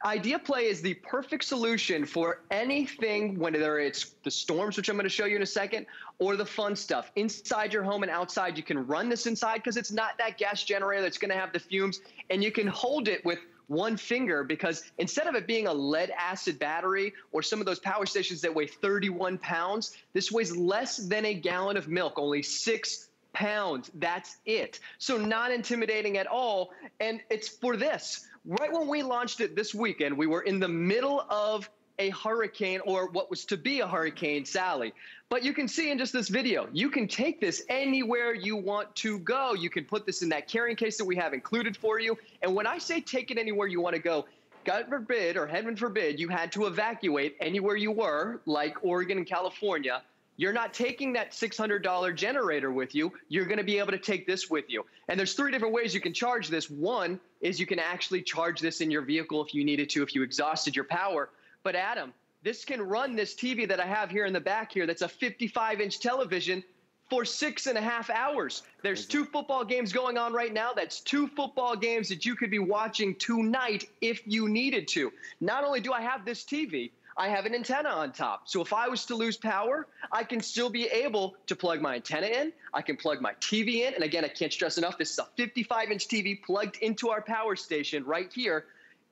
S15: Idea Play is the perfect solution for anything, whether it's the storms, which I'm going to show you in a second, or the fun stuff inside your home and outside. You can run this inside because it's not that gas generator that's going to have the fumes, and you can hold it with one finger because instead of it being a lead acid battery or some of those power stations that weigh 31 pounds, this weighs less than a gallon of milk, only six pounds. That's it. So not intimidating at all. And it's for this right when we launched it this weekend, we were in the middle of a hurricane or what was to be a hurricane Sally. But you can see in just this video, you can take this anywhere you want to go. You can put this in that carrying case that we have included for you. And when I say take it anywhere you want to go, God forbid, or heaven forbid, you had to evacuate anywhere you were, like Oregon and California, you're not taking that $600 generator with you. You're going to be able to take this with you. And there's three different ways you can charge this. One is you can actually charge this in your vehicle if you needed to, if you exhausted your power. But Adam, this can run this TV that I have here in the back here that's a 55 inch television for six and a half hours. There's two football games going on right now. That's two football games that you could be watching tonight if you needed to. Not only do I have this TV, I have an antenna on top. So if I was to lose power, I can still be able to plug my antenna in. I can plug my TV in. And again, I can't stress enough, this is a 55 inch TV plugged into our power station right here.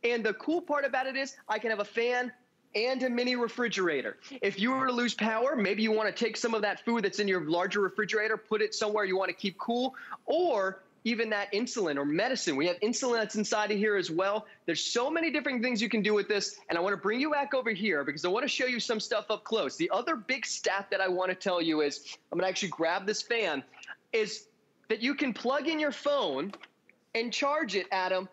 S15: And the cool part about it is I can have a fan and a mini refrigerator. If you were to lose power, maybe you want to take some of that food that's in your larger refrigerator, put it somewhere you want to keep cool, or even that insulin or medicine. We have insulin that's inside of here as well. There's so many different things you can do with this. And I want to bring you back over here because I want to show you some stuff up close. The other big stat that I want to tell you is I'm going to actually grab this fan is that you can plug in your phone and charge it, Adam,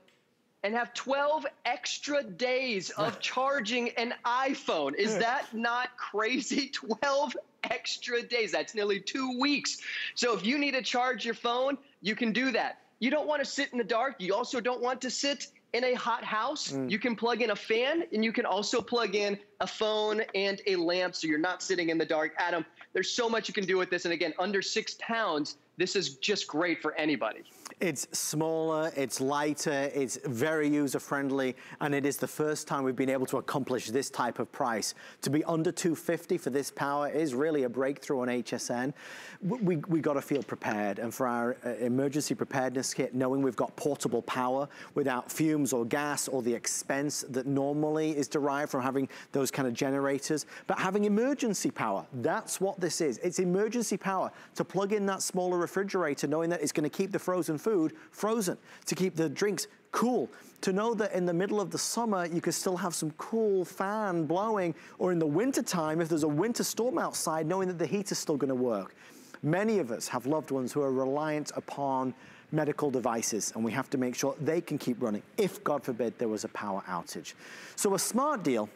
S15: and have 12 extra days of <laughs> charging an iPhone. Is that not crazy? <laughs> 12 extra days. That's nearly two weeks. So if you need to charge your phone, you can do that. You don't want to sit in the dark. You also don't want to sit in a hot house. Mm. You can plug in a fan and you can also plug in a phone and a lamp so you're not sitting in the dark. Adam, there's so much you can do with this. And again, under six pounds, this is just great for anybody.
S1: It's smaller, it's lighter, it's very user-friendly, and it is the first time we've been able to accomplish this type of price. To be under 250 for this power is really a breakthrough on HSN. We, we got to feel prepared, and for our uh, emergency preparedness kit, knowing we've got portable power without fumes or gas or the expense that normally is derived from having those kind of generators, but having emergency power, that's what this is. It's emergency power to plug in that smaller refrigerator knowing that it's going to keep the frozen food frozen, to keep the drinks cool, to know that in the middle of the summer, you could still have some cool fan blowing, or in the winter time, if there's a winter storm outside, knowing that the heat is still gonna work. Many of us have loved ones who are reliant upon medical devices, and we have to make sure they can keep running if, God forbid, there was a power outage. So a smart deal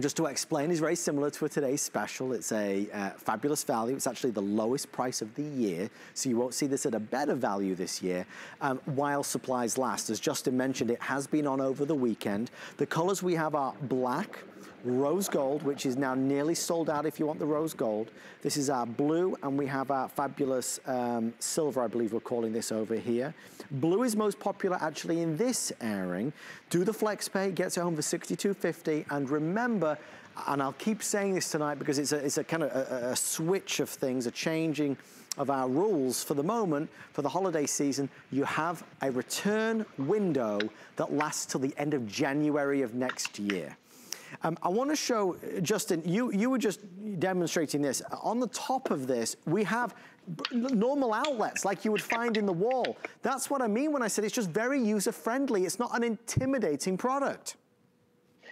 S1: just to explain, is very similar to a today's special. It's a uh, fabulous value. It's actually the lowest price of the year, so you won't see this at a better value this year um, while supplies last. As Justin mentioned, it has been on over the weekend. The colors we have are black, rose gold, which is now nearly sold out if you want the rose gold. This is our blue, and we have our fabulous um, silver, I believe we're calling this over here. Blue is most popular actually in this airing. Do the flex pay, gets it home for 62.50, and remember, and I'll keep saying this tonight because it's a, it's a kind of a, a switch of things, a changing of our rules for the moment, for the holiday season, you have a return window that lasts till the end of January of next year. Um, I want to show, Justin, you, you were just demonstrating this. On the top of this, we have normal outlets like you would find in the wall. That's what I mean when I said it's just very user-friendly. It's not an intimidating product.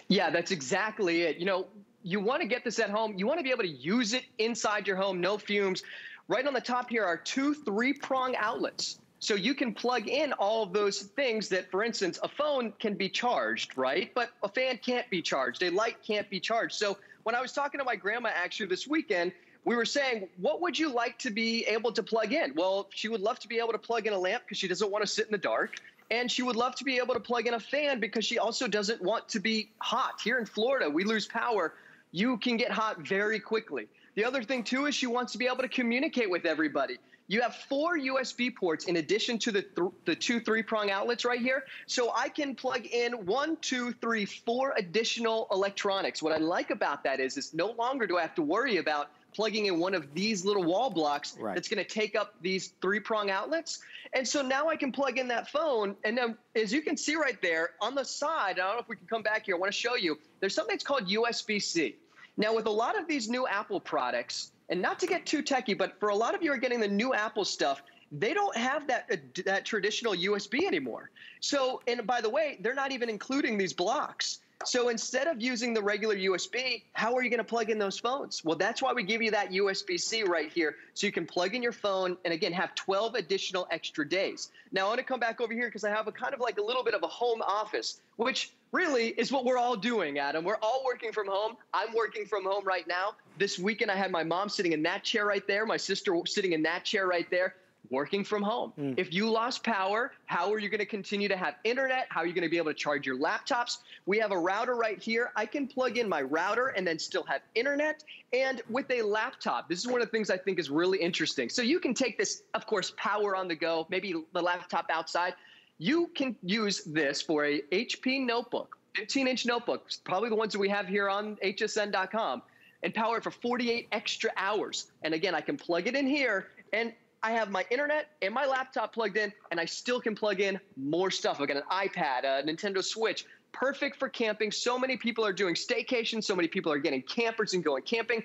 S15: Yeah, that's exactly it. You know, you want to get this at home. You want to be able to use it inside your home, no fumes. Right on the top here are two three-prong outlets. So you can plug in all of those things that, for instance, a phone can be charged, right? But a fan can't be charged. A light can't be charged. So when I was talking to my grandma actually this weekend, we were saying, what would you like to be able to plug in? Well, she would love to be able to plug in a lamp because she doesn't want to sit in the dark. And she would love to be able to plug in a fan because she also doesn't want to be hot. Here in Florida, we lose power. You can get hot very quickly. The other thing, too, is she wants to be able to communicate with everybody. You have four USB ports in addition to the, th the two three-prong outlets right here. So I can plug in one, two, three, four additional electronics. What I like about that is, is no longer do I have to worry about plugging in one of these little wall blocks right. that's going to take up these three prong outlets. And so now I can plug in that phone. And then, as you can see right there on the side, I don't know if we can come back here, I want to show you, there's something that's called USB C. Now, with a lot of these new Apple products, and not to get too techy, but for a lot of you are getting the new Apple stuff, they don't have that uh, that traditional USB anymore. So, and by the way, they're not even including these blocks. So instead of using the regular USB, how are you going to plug in those phones? Well, that's why we give you that USB-C right here. So you can plug in your phone and again, have 12 additional extra days. Now I want to come back over here because I have a kind of like a little bit of a home office, which really is what we're all doing, Adam. We're all working from home. I'm working from home right now. This weekend, I had my mom sitting in that chair right there, my sister sitting in that chair right there working from home. Mm. If you lost power, how are you going to continue to have internet? How are you going to be able to charge your laptops? We have a router right here. I can plug in my router and then still have internet. And with a laptop, this is one of the things I think is really interesting. So you can take this, of course, power on the go, maybe the laptop outside. You can use this for a HP notebook, 15 inch notebook, probably the ones that we have here on hsn.com, and power it for 48 extra hours. And again, I can plug it in here and I have my internet and my laptop plugged in, and I still can plug in more stuff. I got an iPad, a Nintendo Switch. Perfect for camping. So many people are doing staycation. So many people are getting campers and going camping.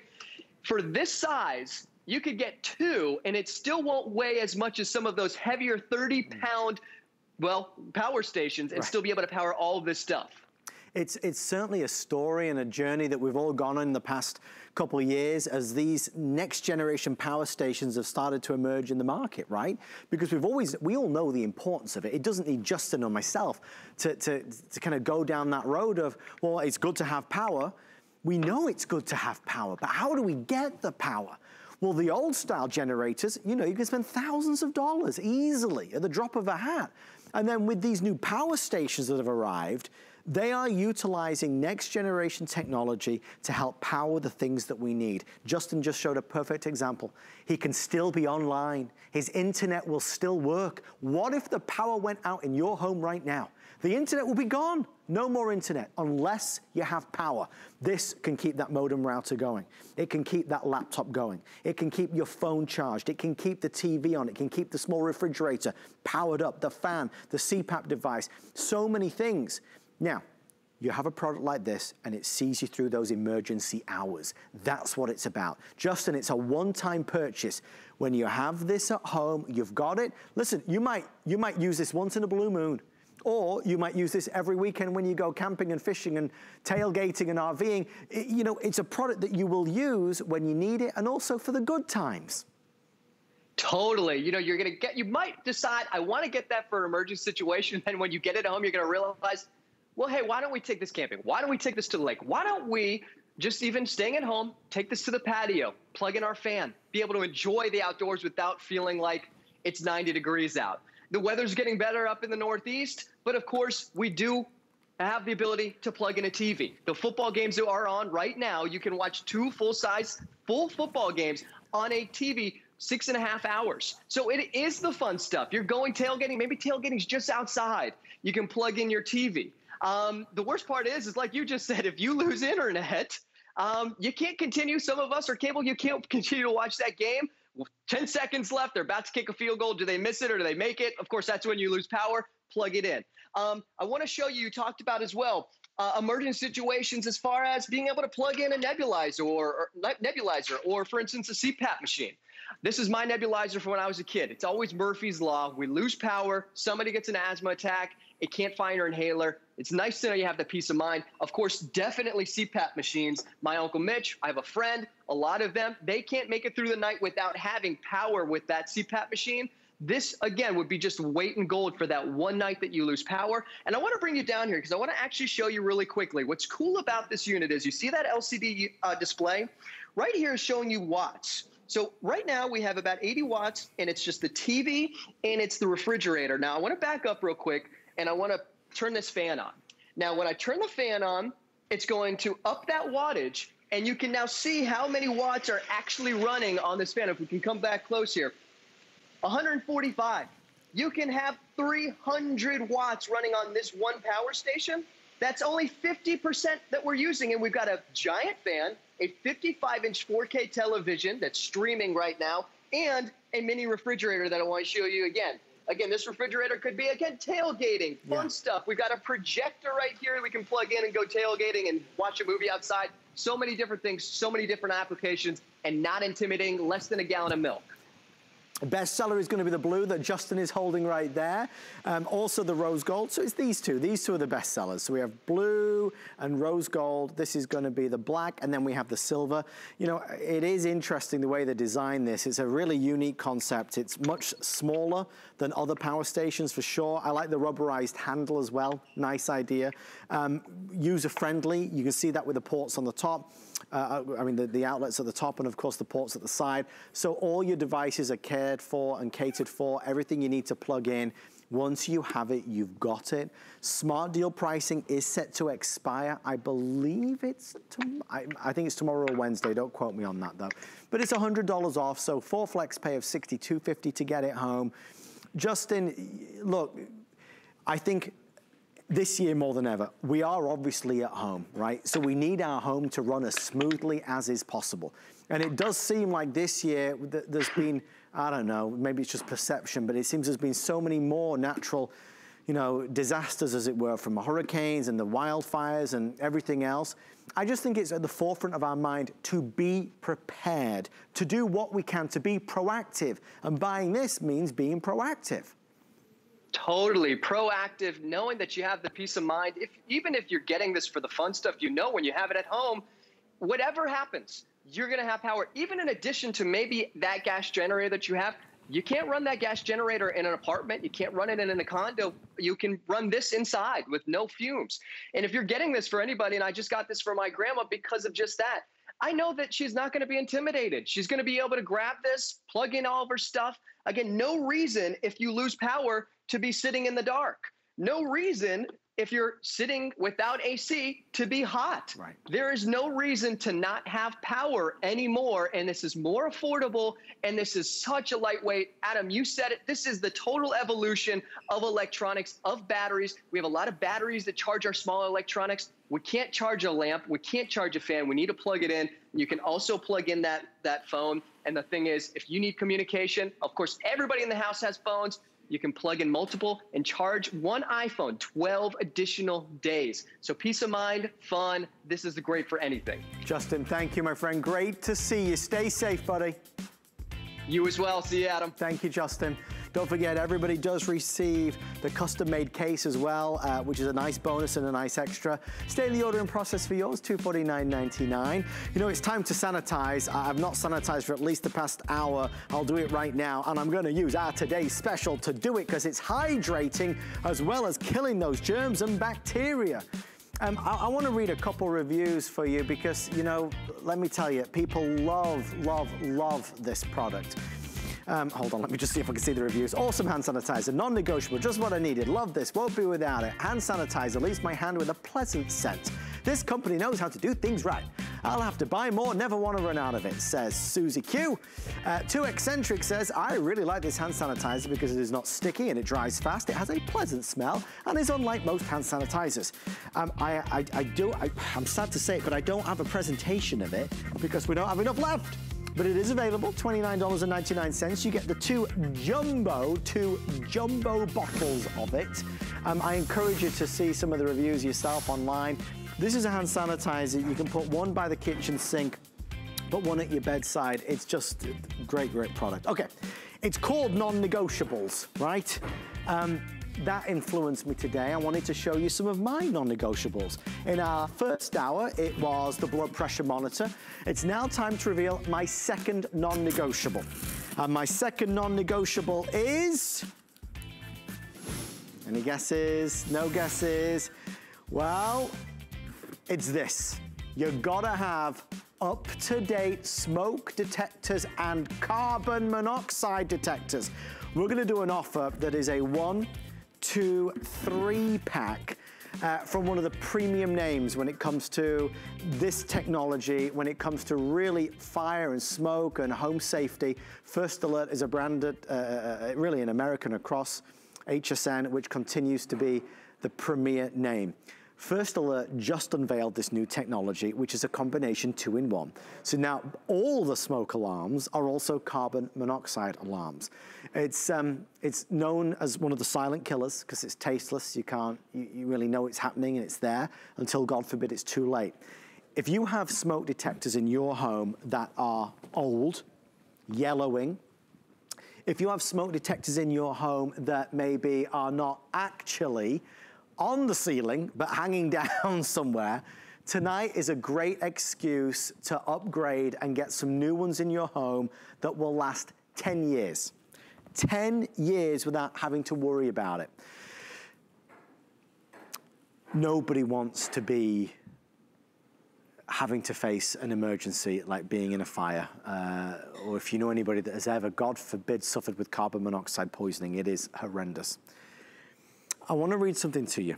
S15: For this size, you could get two, and it still won't weigh as much as some of those heavier 30 mm. pound, well, power stations, and right. still be able to power all of this stuff.
S1: It's, it's certainly a story and a journey that we've all gone on in the past couple of years as these next generation power stations have started to emerge in the market, right? Because we've always, we all know the importance of it. It doesn't need Justin or myself to, to, to kind of go down that road of, well, it's good to have power. We know it's good to have power, but how do we get the power? Well, the old style generators, you know, you can spend thousands of dollars easily at the drop of a hat. And then with these new power stations that have arrived, they are utilizing next generation technology to help power the things that we need. Justin just showed a perfect example. He can still be online. His internet will still work. What if the power went out in your home right now? The internet will be gone. No more internet unless you have power. This can keep that modem router going. It can keep that laptop going. It can keep your phone charged. It can keep the TV on. It can keep the small refrigerator powered up, the fan, the CPAP device, so many things. Now, you have a product like this and it sees you through those emergency hours. That's what it's about. Justin, it's a one-time purchase. When you have this at home, you've got it. Listen, you might, you might use this once in a blue moon. Or you might use this every weekend when you go camping and fishing and tailgating and RVing. It, you know, it's a product that you will use when you need it and also for the good times.
S15: Totally. You know, you're going to get, you might decide, I want to get that for an emergency situation. <laughs> And when you get it home, you're going to realize, well, hey, why don't we take this camping? Why don't we take this to the lake? Why don't we just even staying at home, take this to the patio, plug in our fan, be able to enjoy the outdoors without feeling like it's 90 degrees out. The weather's getting better up in the Northeast, but of course, we do have the ability to plug in a TV. The football games that are on right now, you can watch two full size, full football games on a TV six and a half hours. So it is the fun stuff. You're going tailgating, maybe tailgating's just outside. You can plug in your TV. Um, the worst part is, is like you just said, if you lose internet, um, you can't continue. Some of us are cable. You can't continue to watch that game. 10 seconds left. They're about to kick a field goal. Do they miss it or do they make it? Of course, that's when you lose power. Plug it in. Um, I want to show you, you talked about as well, uh, emergent situations as far as being able to plug in a nebulizer or, or nebulizer or, for instance, a CPAP machine. This is my nebulizer from when I was a kid. It's always Murphy's Law. We lose power. Somebody gets an asthma attack. It can't find her inhaler. It's nice to know you have the peace of mind. Of course, definitely CPAP machines. My Uncle Mitch, I have a friend, a lot of them, they can't make it through the night without having power with that CPAP machine. This, again, would be just weight and gold for that one night that you lose power. And I want to bring you down here because I want to actually show you really quickly. What's cool about this unit is you see that LCD uh, display? Right here is showing you watts. So right now we have about 80 watts and it's just the TV and it's the refrigerator. Now I want to back up real quick and I want to turn this fan on. Now, when I turn the fan on, it's going to up that wattage, and you can now see how many watts are actually running on this fan. If we can come back close here, 145. You can have 300 watts running on this one power station. That's only 50% that we're using, and we've got a giant fan, a 55-inch 4K television that's streaming right now, and a mini refrigerator that I want to show you again. Again, this refrigerator could be, again, tailgating, fun yeah. stuff. We've got a projector right here we can plug in and go tailgating and watch a movie outside. So many different things, so many different applications, and not intimidating, less than a gallon of milk.
S1: Bestseller is going to be the blue that Justin is holding right there. Um, also the rose gold. So it's these two. These two are the best sellers. So we have blue and rose gold. This is going to be the black. And then we have the silver. You know, it is interesting the way they design this. It's a really unique concept. It's much smaller than other power stations for sure. I like the rubberized handle as well. Nice idea. Um, user friendly. You can see that with the ports on the top. Uh, I mean, the, the, outlets at the top and of course the ports at the side. So all your devices are cared for and catered for, everything you need to plug in. Once you have it, you've got it. Smart deal pricing is set to expire. I believe it's, I, I, think it's tomorrow or Wednesday. Don't quote me on that though. But it's $100 off, so four flex pay of $62.50 to get it home. Justin, look, I think this year more than ever, we are obviously at home, right? So we need our home to run as smoothly as is possible. And it does seem like this year that there's been, I don't know, maybe it's just perception, but it seems there's been so many more natural, you know, disasters as it were, from hurricanes and the wildfires and everything else. I just think it's at the forefront of our mind to be prepared, to do what we can, to be proactive. And buying this means being proactive.
S15: Totally proactive, knowing that you have the peace of mind. If even if you're getting this for the fun stuff, you know when you have it at home, whatever happens, you're going to have power. Even in addition to maybe that gas generator that you have, you can't run that gas generator in an apartment. You can't run it in a condo. You can run this inside with no fumes. And if you're getting this for anybody, and I just got this for my grandma because of just that, I know that she's not going to be intimidated. She's going to be able to grab this, plug in all of her stuff. Again, no reason if you lose power to be sitting in the dark. No reason if you're sitting without AC to be hot.
S1: Right.
S15: There is no reason to not have power anymore. And this is more affordable and this is such a lightweight. Adam, you said it. This is the total evolution of electronics, of batteries. We have a lot of batteries that charge our small electronics. We can't charge a lamp. We can't charge a fan. We need to plug it in. You can also plug in that, that phone. And the thing is, if you need communication, of course, everybody in the house has phones. You can plug in multiple and charge one iPhone 12 additional days. So peace of mind, fun. This is great for anything.
S1: Justin, thank you, my friend. Great to see you. Stay safe, buddy.
S15: You as well. See you, Adam.
S1: Thank you, Justin. Don't forget, everybody does receive the custom-made case as well, uh, which is a nice bonus and a nice extra. Stay in the ordering process for yours, $249.99. You know, it's time to sanitize. I've not sanitized for at least the past hour. I'll do it right now, and I'm gonna use our today's special to do it because it's hydrating as well as killing those germs and bacteria. Um, I, I want to read a couple reviews for you because, you know, let me tell you, people love, love, love this product. Um, hold on, let me just see if I can see the reviews. Awesome hand sanitizer, non-negotiable, just what I needed. Love this, won't be without it. Hand sanitizer leaves my hand with a pleasant scent. This company knows how to do things right. I'll have to buy more, never want to run out of it, says Susie Q. Uh, Too Eccentric says, I really like this hand sanitizer because it is not sticky and it dries fast. It has a pleasant smell and is unlike most hand sanitizers. Um, I, I, I do, I, I'm sad to say it, but I don't have a presentation of it because we don't have enough left but it is available, $29.99. You get the two jumbo, two jumbo bottles of it. Um, I encourage you to see some of the reviews yourself online. This is a hand sanitizer. You can put one by the kitchen sink, put one at your bedside. It's just a great, great product. Okay, it's called non-negotiables, right? Um, that influenced me today. I wanted to show you some of my non-negotiables. In our first hour, it was the blood pressure monitor. It's now time to reveal my second non-negotiable. And my second non-negotiable is... Any guesses? No guesses? Well, it's this. You gotta have up-to-date smoke detectors and carbon monoxide detectors. We're gonna do an offer that is a one, two, three pack uh, from one of the premium names when it comes to this technology, when it comes to really fire and smoke and home safety. First Alert is a branded, uh, uh, really an American across HSN, which continues to be the premier name. First Alert just unveiled this new technology, which is a combination two-in-one. So now all the smoke alarms are also carbon monoxide alarms. It's, um, it's known as one of the silent killers because it's tasteless. You can't, you, you really know it's happening and it's there until, God forbid, it's too late. If you have smoke detectors in your home that are old, yellowing, If you have smoke detectors in your home that maybe are not actually on the ceiling, but hanging <laughs> down somewhere, tonight is a great excuse to upgrade and get some new ones in your home that will last 10 years. 10 years without having to worry about it. Nobody wants to be having to face an emergency like being in a fire, uh, or if you know anybody that has ever, God forbid, suffered with carbon monoxide poisoning, it is horrendous. I want to read something to you.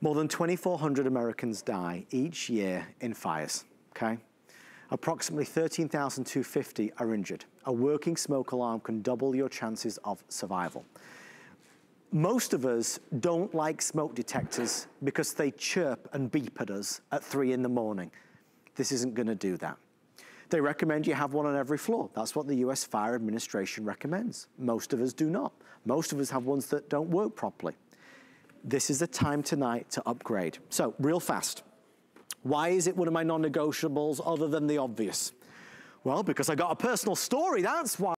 S1: More than 2,400 Americans die each year in fires, okay? Approximately 13,250 are injured. A working smoke alarm can double your chances of survival. Most of us don't like smoke detectors because they chirp and beep at us at three in the morning. This isn't gonna do that. They recommend you have one on every floor. That's what the US Fire Administration recommends. Most of us do not. Most of us have ones that don't work properly. This is the time tonight to upgrade. So real fast, why is it one of my non-negotiables other than the obvious? Well, because I got a personal story, that's why.